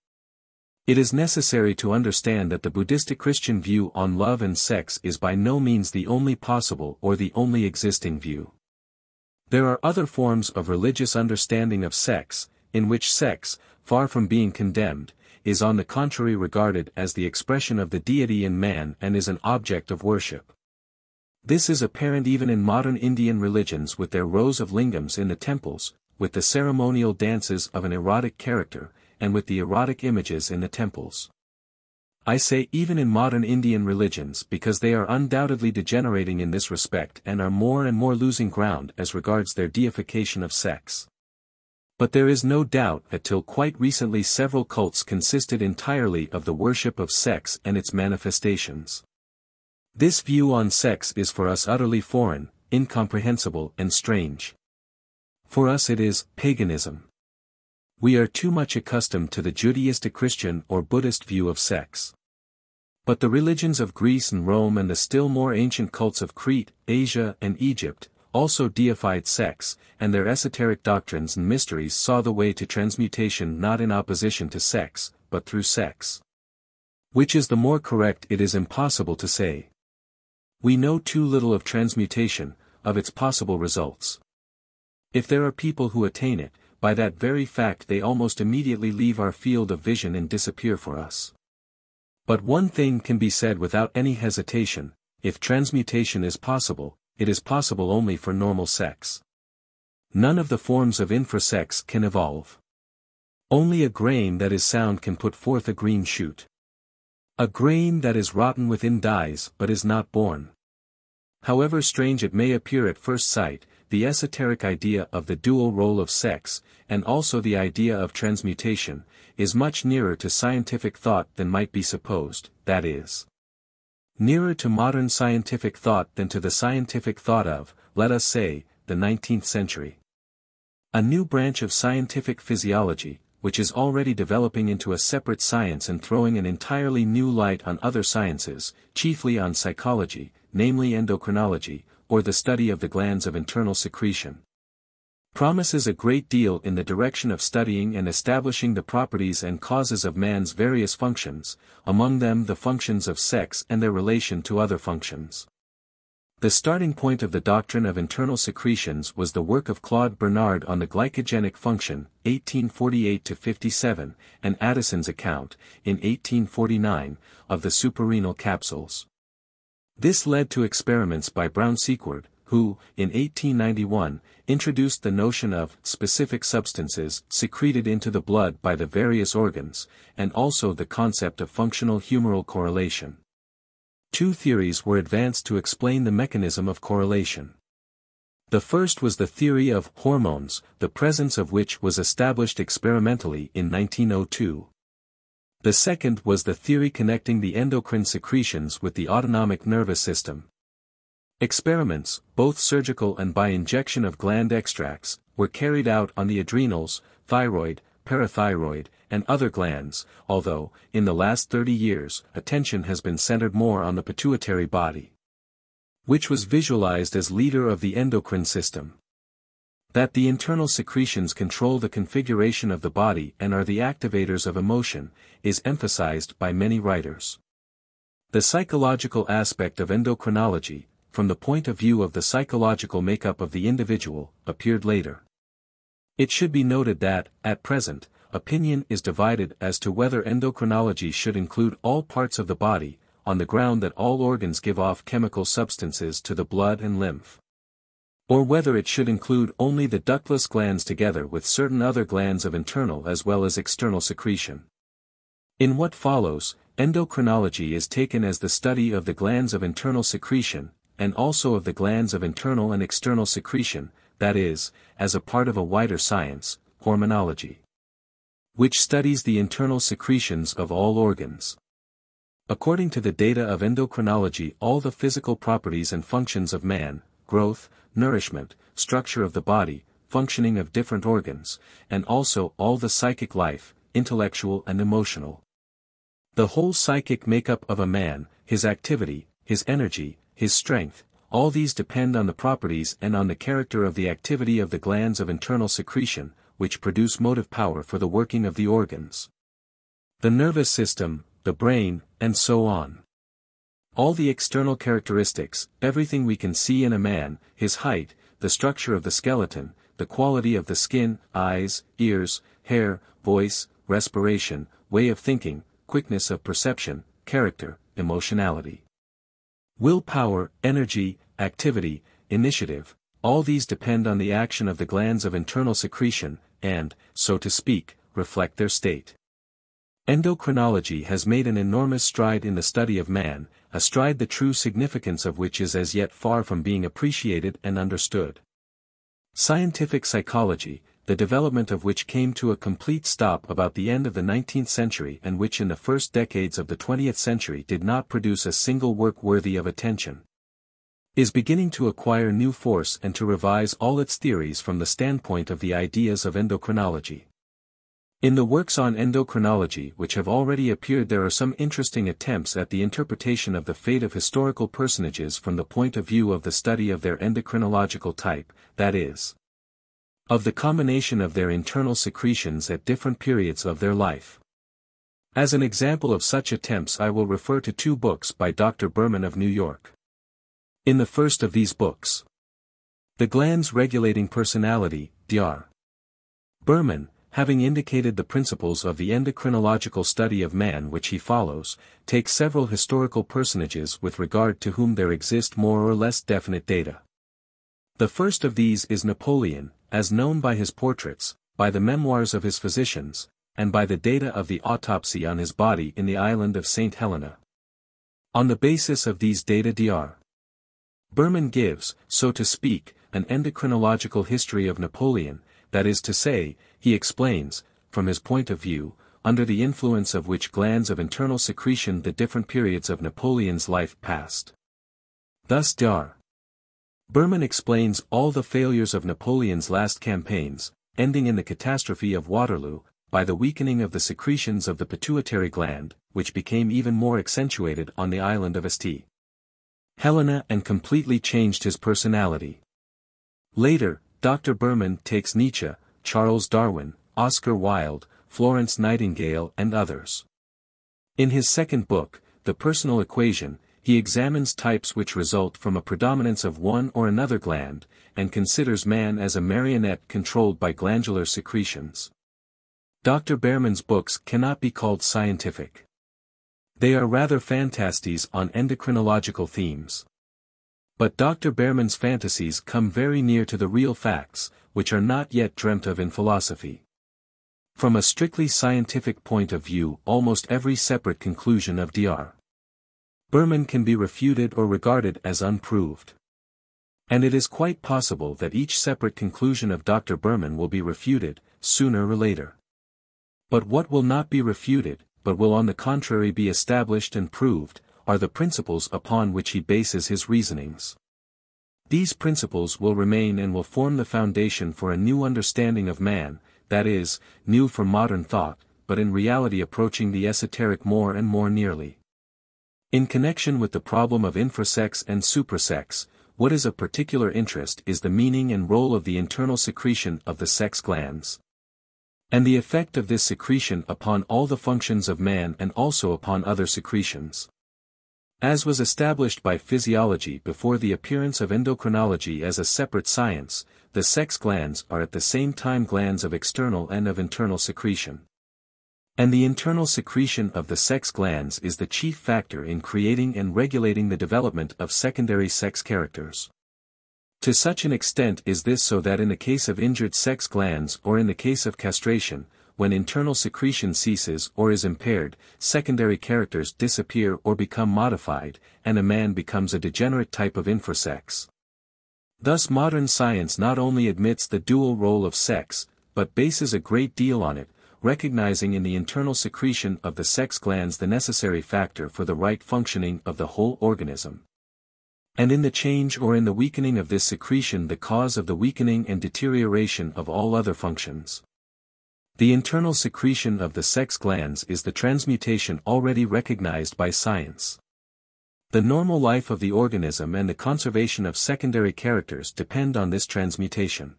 It is necessary to understand that the Buddhistic Christian view on love and sex is by no means the only possible or the only existing view. There are other forms of religious understanding of sex, in which sex, far from being condemned, is on the contrary regarded as the expression of the deity in man and is an object of worship. This is apparent even in modern Indian religions with their rows of lingams in the temples, with the ceremonial dances of an erotic character, and with the erotic images in the temples. I say even in modern Indian religions because they are undoubtedly degenerating in this respect and are more and more losing ground as regards their deification of sex. But there is no doubt that till quite recently several cults consisted entirely of the worship of sex and its manifestations. This view on sex is for us utterly foreign, incomprehensible and strange. For us it is paganism. We are too much accustomed to the Judaistic Christian or Buddhist view of sex. But the religions of Greece and Rome and the still more ancient cults of Crete, Asia and Egypt, also deified sex, and their esoteric doctrines and mysteries saw the way to transmutation not in opposition to sex, but through sex. Which is the more correct it is impossible to say. We know too little of transmutation, of its possible results. If there are people who attain it, by that very fact they almost immediately leave our field of vision and disappear for us. But one thing can be said without any hesitation, if transmutation is possible, it is possible only for normal sex. None of the forms of infrasex can evolve. Only a grain that is sound can put forth a green shoot. A grain that is rotten within dies but is not born. However strange it may appear at first sight, the esoteric idea of the dual role of sex, and also the idea of transmutation, is much nearer to scientific thought than might be supposed, that is. Nearer to modern scientific thought than to the scientific thought of, let us say, the 19th century. A new branch of scientific physiology, which is already developing into a separate science and throwing an entirely new light on other sciences, chiefly on psychology, namely endocrinology, or the study of the glands of internal secretion. Promises a great deal in the direction of studying and establishing the properties and causes of man's various functions, among them the functions of sex and their relation to other functions. The starting point of the doctrine of internal secretions was the work of Claude Bernard on the glycogenic function, 1848-57, and Addison's account, in 1849, of the suprarenal capsules. This led to experiments by Brown-Sequard, who, in 1891, introduced the notion of specific substances secreted into the blood by the various organs, and also the concept of functional humoral correlation. Two theories were advanced to explain the mechanism of correlation. The first was the theory of hormones, the presence of which was established experimentally in 1902. The second was the theory connecting the endocrine secretions with the autonomic nervous system. Experiments, both surgical and by injection of gland extracts, were carried out on the adrenals, thyroid, parathyroid, and other glands, although, in the last 30 years, attention has been centered more on the pituitary body. Which was visualized as leader of the endocrine system. That the internal secretions control the configuration of the body and are the activators of emotion, is emphasized by many writers. The psychological aspect of endocrinology, from the point of view of the psychological makeup of the individual, appeared later. It should be noted that, at present, opinion is divided as to whether endocrinology should include all parts of the body, on the ground that all organs give off chemical substances to the blood and lymph. Or whether it should include only the ductless glands together with certain other glands of internal as well as external secretion. In what follows, endocrinology is taken as the study of the glands of internal secretion, and also of the glands of internal and external secretion, that is, as a part of a wider science, hormonology which studies the internal secretions of all organs. According to the data of endocrinology all the physical properties and functions of man, growth, nourishment, structure of the body, functioning of different organs, and also all the psychic life, intellectual and emotional. The whole psychic makeup of a man, his activity, his energy, his strength, all these depend on the properties and on the character of the activity of the glands of internal secretion, which produce motive power for the working of the organs. The nervous system, the brain, and so on. All the external characteristics, everything we can see in a man, his height, the structure of the skeleton, the quality of the skin, eyes, ears, hair, voice, respiration, way of thinking, quickness of perception, character, emotionality. Willpower, energy, activity, initiative, all these depend on the action of the glands of internal secretion, and, so to speak, reflect their state. Endocrinology has made an enormous stride in the study of man, a stride the true significance of which is as yet far from being appreciated and understood. Scientific psychology, the development of which came to a complete stop about the end of the 19th century and which in the first decades of the 20th century did not produce a single work worthy of attention, is beginning to acquire new force and to revise all its theories from the standpoint of the ideas of endocrinology. In the works on endocrinology which have already appeared there are some interesting attempts at the interpretation of the fate of historical personages from the point of view of the study of their endocrinological type, that is, of the combination of their internal secretions at different periods of their life. As an example of such attempts I will refer to two books by Dr. Berman of New York. In the first of these books. The Glands Regulating Personality, Dr. Berman, having indicated the principles of the endocrinological study of man which he follows, takes several historical personages with regard to whom there exist more or less definite data. The first of these is Napoleon, as known by his portraits, by the memoirs of his physicians, and by the data of the autopsy on his body in the island of St. Helena. On the basis of these data Dr. Berman gives, so to speak, an endocrinological history of Napoleon, that is to say, he explains, from his point of view, under the influence of which glands of internal secretion the different periods of Napoleon's life passed. Thus Dr. Berman explains all the failures of Napoleon's last campaigns, ending in the catastrophe of Waterloo, by the weakening of the secretions of the pituitary gland, which became even more accentuated on the island of St. Helena and completely changed his personality. Later, Dr. Berman takes Nietzsche, Charles Darwin, Oscar Wilde, Florence Nightingale and others. In his second book, The Personal Equation, He examines types which result from a predominance of one or another gland, and considers man as a marionette controlled by glandular secretions. Dr. Berman's books cannot be called scientific. They are rather fantasties on endocrinological themes. But Dr. Berman's fantasies come very near to the real facts, which are not yet dreamt of in philosophy. From a strictly scientific point of view almost every separate conclusion of Dr. Berman can be refuted or regarded as unproved. And it is quite possible that each separate conclusion of Dr. Berman will be refuted, sooner or later. But what will not be refuted, but will on the contrary be established and proved, are the principles upon which he bases his reasonings. These principles will remain and will form the foundation for a new understanding of man, that is, new for modern thought, but in reality approaching the esoteric more and more nearly. In connection with the problem of infrasex and suprasex, what is of particular interest is the meaning and role of the internal secretion of the sex glands. And the effect of this secretion upon all the functions of man and also upon other secretions. As was established by physiology before the appearance of endocrinology as a separate science, the sex glands are at the same time glands of external and of internal secretion. And the internal secretion of the sex glands is the chief factor in creating and regulating the development of secondary sex characters. To such an extent is this so that in the case of injured sex glands or in the case of castration, when internal secretion ceases or is impaired, secondary characters disappear or become modified, and a man becomes a degenerate type of infrasex. Thus modern science not only admits the dual role of sex, but bases a great deal on it, recognizing in the internal secretion of the sex glands the necessary factor for the right functioning of the whole organism and in the change or in the weakening of this secretion the cause of the weakening and deterioration of all other functions. The internal secretion of the sex glands is the transmutation already recognized by science. The normal life of the organism and the conservation of secondary characters depend on this transmutation.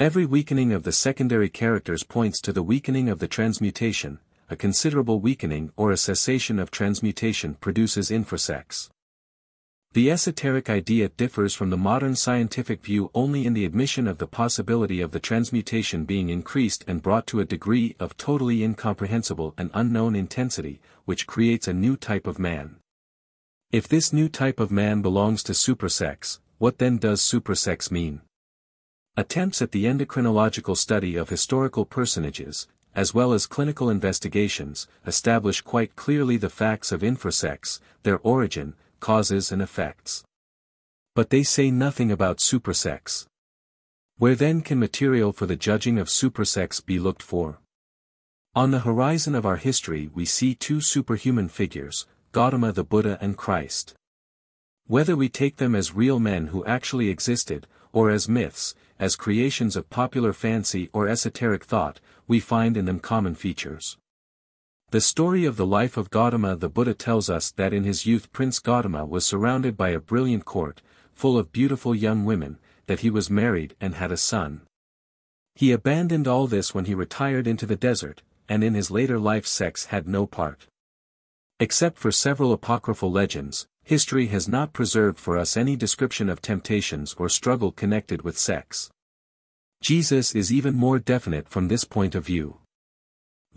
Every weakening of the secondary characters points to the weakening of the transmutation, a considerable weakening or a cessation of transmutation produces infrasex. The esoteric idea differs from the modern scientific view only in the admission of the possibility of the transmutation being increased and brought to a degree of totally incomprehensible and unknown intensity, which creates a new type of man. If this new type of man belongs to suprasex, what then does suprasex mean? Attempts at the endocrinological study of historical personages, as well as clinical investigations, establish quite clearly the facts of infrasex, their origin, causes and effects. But they say nothing about suprasex. Where then can material for the judging of suprasex be looked for? On the horizon of our history we see two superhuman figures, Gautama the Buddha and Christ. Whether we take them as real men who actually existed, or as myths, as creations of popular fancy or esoteric thought, we find in them common features. The story of the life of Gautama the Buddha tells us that in his youth Prince Gautama was surrounded by a brilliant court, full of beautiful young women, that he was married and had a son. He abandoned all this when he retired into the desert, and in his later life sex had no part. Except for several apocryphal legends, history has not preserved for us any description of temptations or struggle connected with sex. Jesus is even more definite from this point of view.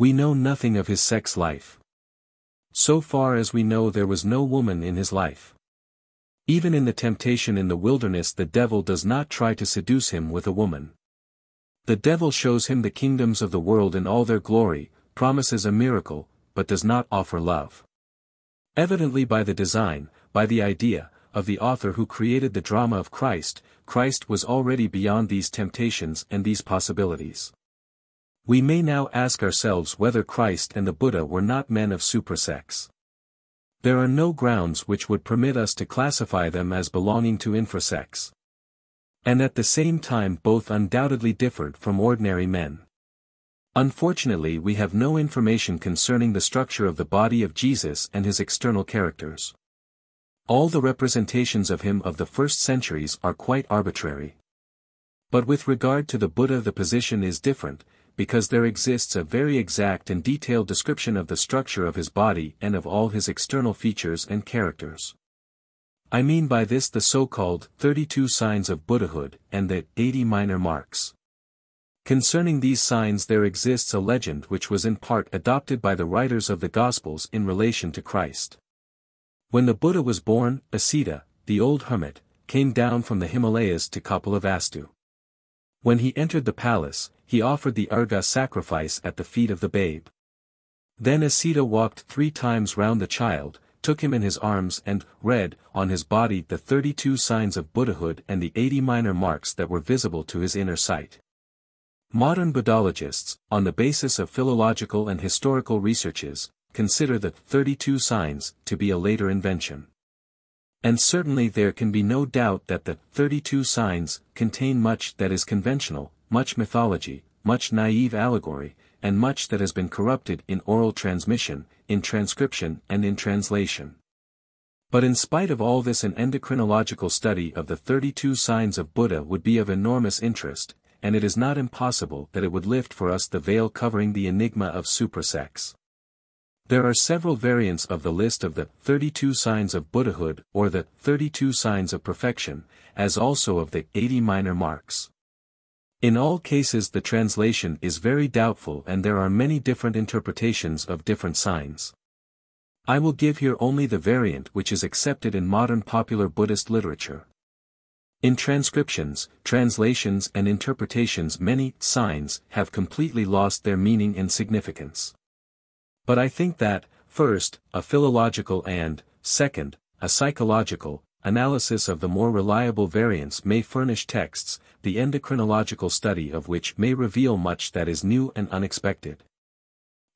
We know nothing of his sex life. So far as we know there was no woman in his life. Even in the temptation in the wilderness the devil does not try to seduce him with a woman. The devil shows him the kingdoms of the world in all their glory, promises a miracle, but does not offer love. Evidently by the design, by the idea, of the author who created the drama of Christ, Christ was already beyond these temptations and these possibilities. We may now ask ourselves whether Christ and the Buddha were not men of suprasex. There are no grounds which would permit us to classify them as belonging to infrasex. And at the same time both undoubtedly differed from ordinary men. Unfortunately we have no information concerning the structure of the body of Jesus and his external characters. All the representations of him of the first centuries are quite arbitrary. But with regard to the Buddha the position is different, because there exists a very exact and detailed description of the structure of his body and of all his external features and characters. I mean by this the so-called 32 signs of Buddhahood and the 80 minor marks. Concerning these signs there exists a legend which was in part adopted by the writers of the Gospels in relation to Christ. When the Buddha was born, Asita, the old hermit, came down from the Himalayas to Kapilavastu. When he entered the palace, he offered the Urga sacrifice at the feet of the babe. Then Asita walked three times round the child, took him in his arms and read on his body the 32 signs of Buddhahood and the 80 minor marks that were visible to his inner sight. Modern Buddhologists, on the basis of philological and historical researches, consider the 32 signs to be a later invention. And certainly there can be no doubt that the 32 signs contain much that is conventional, much mythology, much naive allegory, and much that has been corrupted in oral transmission, in transcription and in translation. But in spite of all this an endocrinological study of the 32 signs of Buddha would be of enormous interest, and it is not impossible that it would lift for us the veil covering the enigma of suprasex. There are several variants of the list of the 32 signs of Buddhahood or the 32 signs of perfection, as also of the 80 minor marks. In all cases the translation is very doubtful and there are many different interpretations of different signs. I will give here only the variant which is accepted in modern popular Buddhist literature. In transcriptions, translations and interpretations many signs have completely lost their meaning and significance. But I think that, first, a philological and, second, a psychological, analysis of the more reliable variants may furnish texts, the endocrinological study of which may reveal much that is new and unexpected.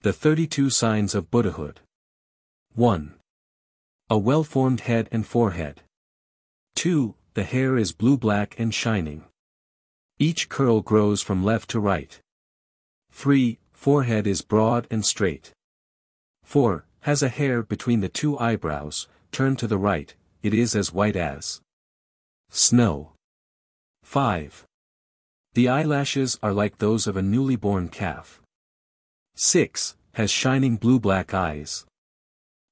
The 32 Signs of Buddhahood 1. A well-formed head and forehead. 2. The hair is blue-black and shining. Each curl grows from left to right. 3. Forehead is broad and straight. 4. Has a hair between the two eyebrows, turned to the right, it is as white as snow. 5. The eyelashes are like those of a newly born calf. 6. Has shining blue-black eyes.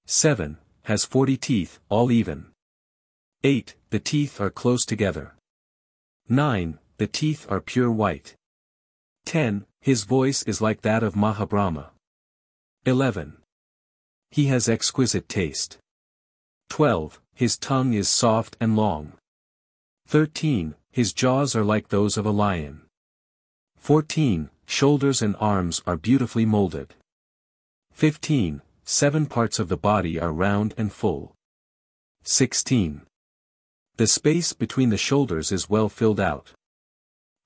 7. Has 40 teeth, all even. 8. The teeth are close together. 9. The teeth are pure white. 10. His voice is like that of Mahabrahma. 11. He has exquisite taste. 12. His tongue is soft and long. 13. His jaws are like those of a lion. 14. Shoulders and arms are beautifully molded. 15. Seven parts of the body are round and full. 16. The space between the shoulders is well filled out.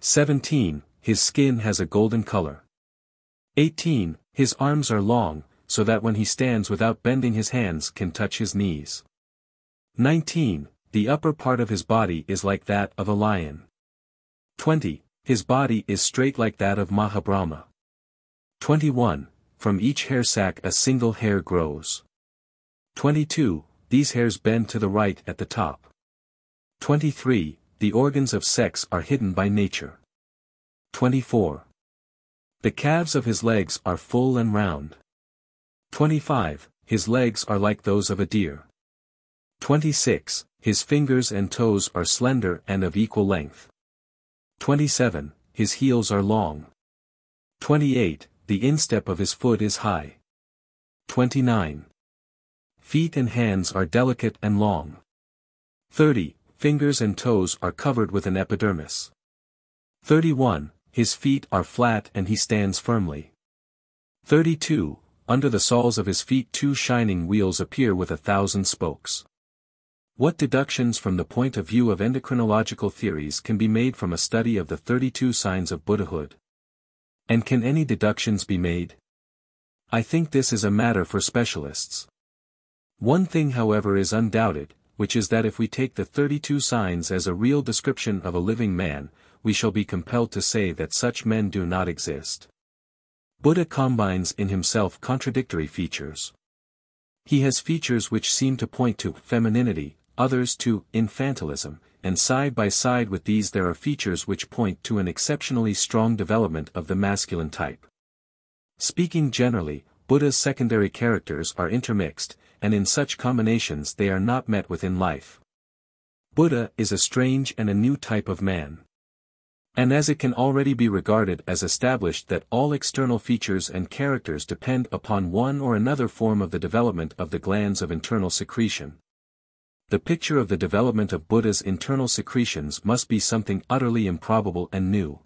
17. His skin has a golden color. 18. His arms are long, so that when he stands without bending his hands can touch his knees. 19. The upper part of his body is like that of a lion. 20. His body is straight like that of Mahabrahma. 21. From each hair sac a single hair grows. 22. These hairs bend to the right at the top. 23. The organs of sex are hidden by nature. 24. The calves of his legs are full and round. 25. His legs are like those of a deer. 26. His fingers and toes are slender and of equal length. 27. His heels are long. 28. The instep of his foot is high. 29. Feet and hands are delicate and long. 30. Fingers and toes are covered with an epidermis. 31. His feet are flat and he stands firmly. 32. Under the soles of his feet two shining wheels appear with a thousand spokes. What deductions from the point of view of endocrinological theories can be made from a study of the 32 signs of Buddhahood? And can any deductions be made? I think this is a matter for specialists. One thing however is undoubted, which is that if we take the 32 signs as a real description of a living man, we shall be compelled to say that such men do not exist. Buddha combines in himself contradictory features. He has features which seem to point to femininity, others to infantilism, and side by side with these there are features which point to an exceptionally strong development of the masculine type. Speaking generally, Buddha's secondary characters are intermixed, and in such combinations they are not met with in life. Buddha is a strange and a new type of man. And as it can already be regarded as established that all external features and characters depend upon one or another form of the development of the glands of internal secretion. The picture of the development of Buddha's internal secretions must be something utterly improbable and new.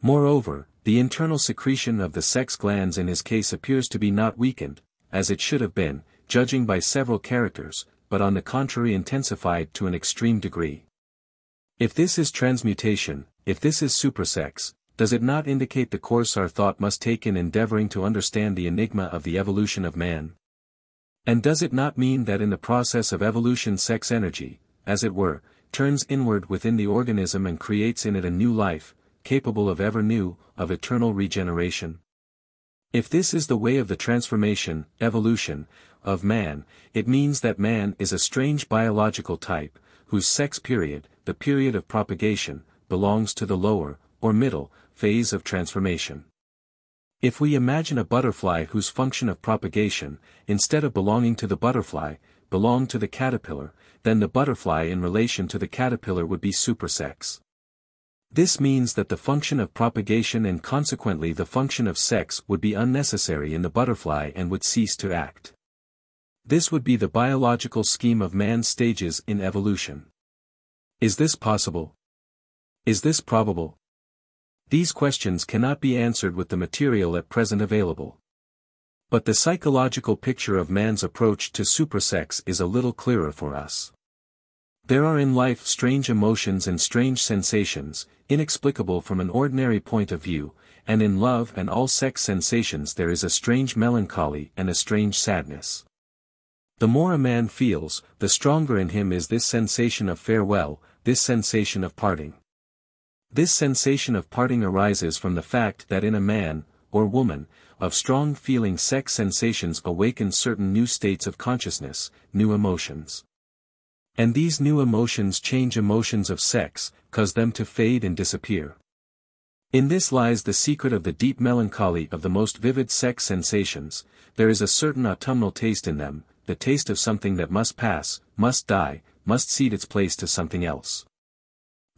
Moreover, the internal secretion of the sex glands in his case appears to be not weakened, as it should have been, judging by several characters, but on the contrary intensified to an extreme degree. If this is transmutation, if this is supersex, does it not indicate the course our thought must take in endeavoring to understand the enigma of the evolution of man? And does it not mean that in the process of evolution sex energy, as it were, turns inward within the organism and creates in it a new life, capable of ever new, of eternal regeneration? If this is the way of the transformation, evolution, of man, it means that man is a strange biological type, whose sex period, the period of propagation, belongs to the lower, or middle, phase of transformation. If we imagine a butterfly whose function of propagation, instead of belonging to the butterfly, belonged to the caterpillar, then the butterfly in relation to the caterpillar would be supersex. This means that the function of propagation and consequently the function of sex would be unnecessary in the butterfly and would cease to act. This would be the biological scheme of man's stages in evolution. Is this possible? Is this probable? These questions cannot be answered with the material at present available. But the psychological picture of man's approach to supersex is a little clearer for us. There are in life strange emotions and strange sensations, inexplicable from an ordinary point of view, and in love and all sex sensations there is a strange melancholy and a strange sadness. The more a man feels, the stronger in him is this sensation of farewell, this sensation of parting. This sensation of parting arises from the fact that in a man, or woman, of strong feeling sex sensations awaken certain new states of consciousness, new emotions. And these new emotions change emotions of sex, cause them to fade and disappear. In this lies the secret of the deep melancholy of the most vivid sex sensations, there is a certain autumnal taste in them, the taste of something that must pass, must die, must cede its place to something else.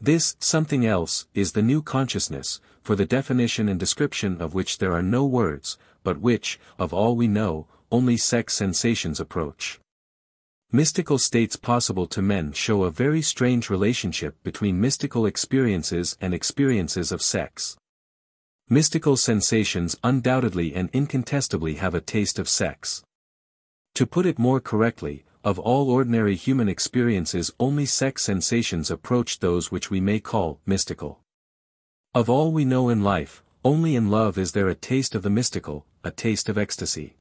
This, something else, is the new consciousness, for the definition and description of which there are no words, but which, of all we know, only sex sensations approach. Mystical states possible to men show a very strange relationship between mystical experiences and experiences of sex. Mystical sensations undoubtedly and incontestably have a taste of sex. To put it more correctly, of all ordinary human experiences only sex sensations approach those which we may call mystical. Of all we know in life, only in love is there a taste of the mystical, a taste of ecstasy.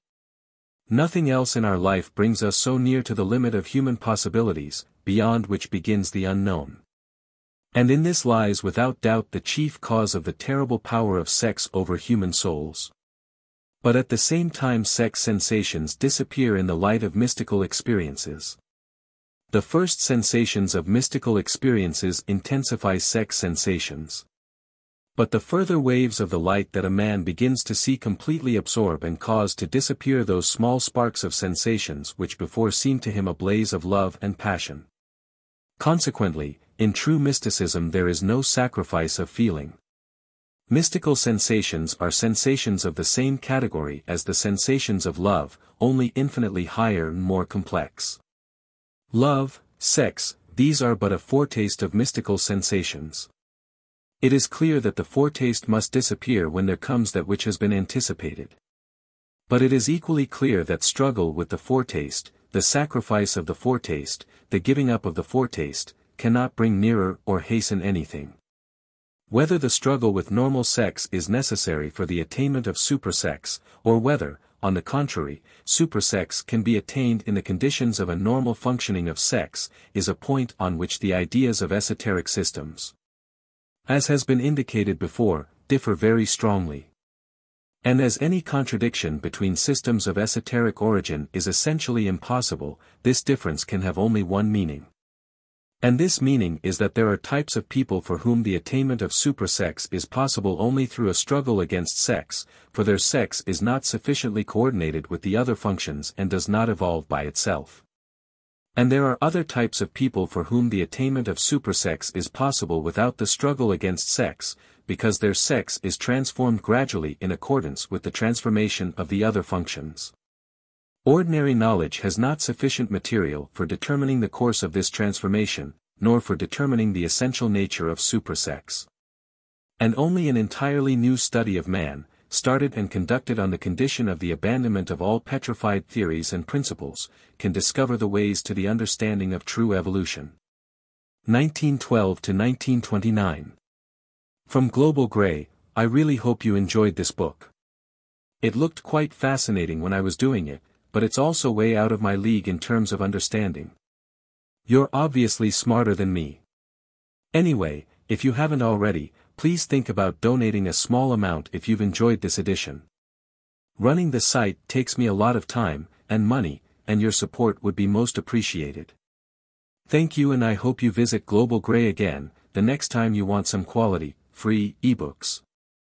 Nothing else in our life brings us so near to the limit of human possibilities, beyond which begins the unknown. And in this lies without doubt the chief cause of the terrible power of sex over human souls. But at the same time sex sensations disappear in the light of mystical experiences. The first sensations of mystical experiences intensify sex sensations. But the further waves of the light that a man begins to see completely absorb and cause to disappear those small sparks of sensations which before seemed to him a blaze of love and passion. Consequently, in true mysticism there is no sacrifice of feeling. Mystical sensations are sensations of the same category as the sensations of love, only infinitely higher and more complex. Love, sex, these are but a foretaste of mystical sensations. It is clear that the foretaste must disappear when there comes that which has been anticipated. But it is equally clear that struggle with the foretaste, the sacrifice of the foretaste, the giving up of the foretaste, cannot bring nearer or hasten anything. Whether the struggle with normal sex is necessary for the attainment of supersex, or whether, on the contrary, supersex can be attained in the conditions of a normal functioning of sex, is a point on which the ideas of esoteric systems, as has been indicated before, differ very strongly. And as any contradiction between systems of esoteric origin is essentially impossible, this difference can have only one meaning. And this meaning is that there are types of people for whom the attainment of supersex is possible only through a struggle against sex, for their sex is not sufficiently coordinated with the other functions and does not evolve by itself. And there are other types of people for whom the attainment of supersex is possible without the struggle against sex, because their sex is transformed gradually in accordance with the transformation of the other functions. Ordinary knowledge has not sufficient material for determining the course of this transformation, nor for determining the essential nature of supersex. And only an entirely new study of man, started and conducted on the condition of the abandonment of all petrified theories and principles, can discover the ways to the understanding of true evolution. 1912 to 1929 From Global Grey, I really hope you enjoyed this book. It looked quite fascinating when I was doing it, but it's also way out of my league in terms of understanding. You're obviously smarter than me. Anyway, if you haven't already, please think about donating a small amount if you've enjoyed this edition. Running the site takes me a lot of time, and money, and your support would be most appreciated. Thank you and I hope you visit Global Grey again, the next time you want some quality, free, ebooks.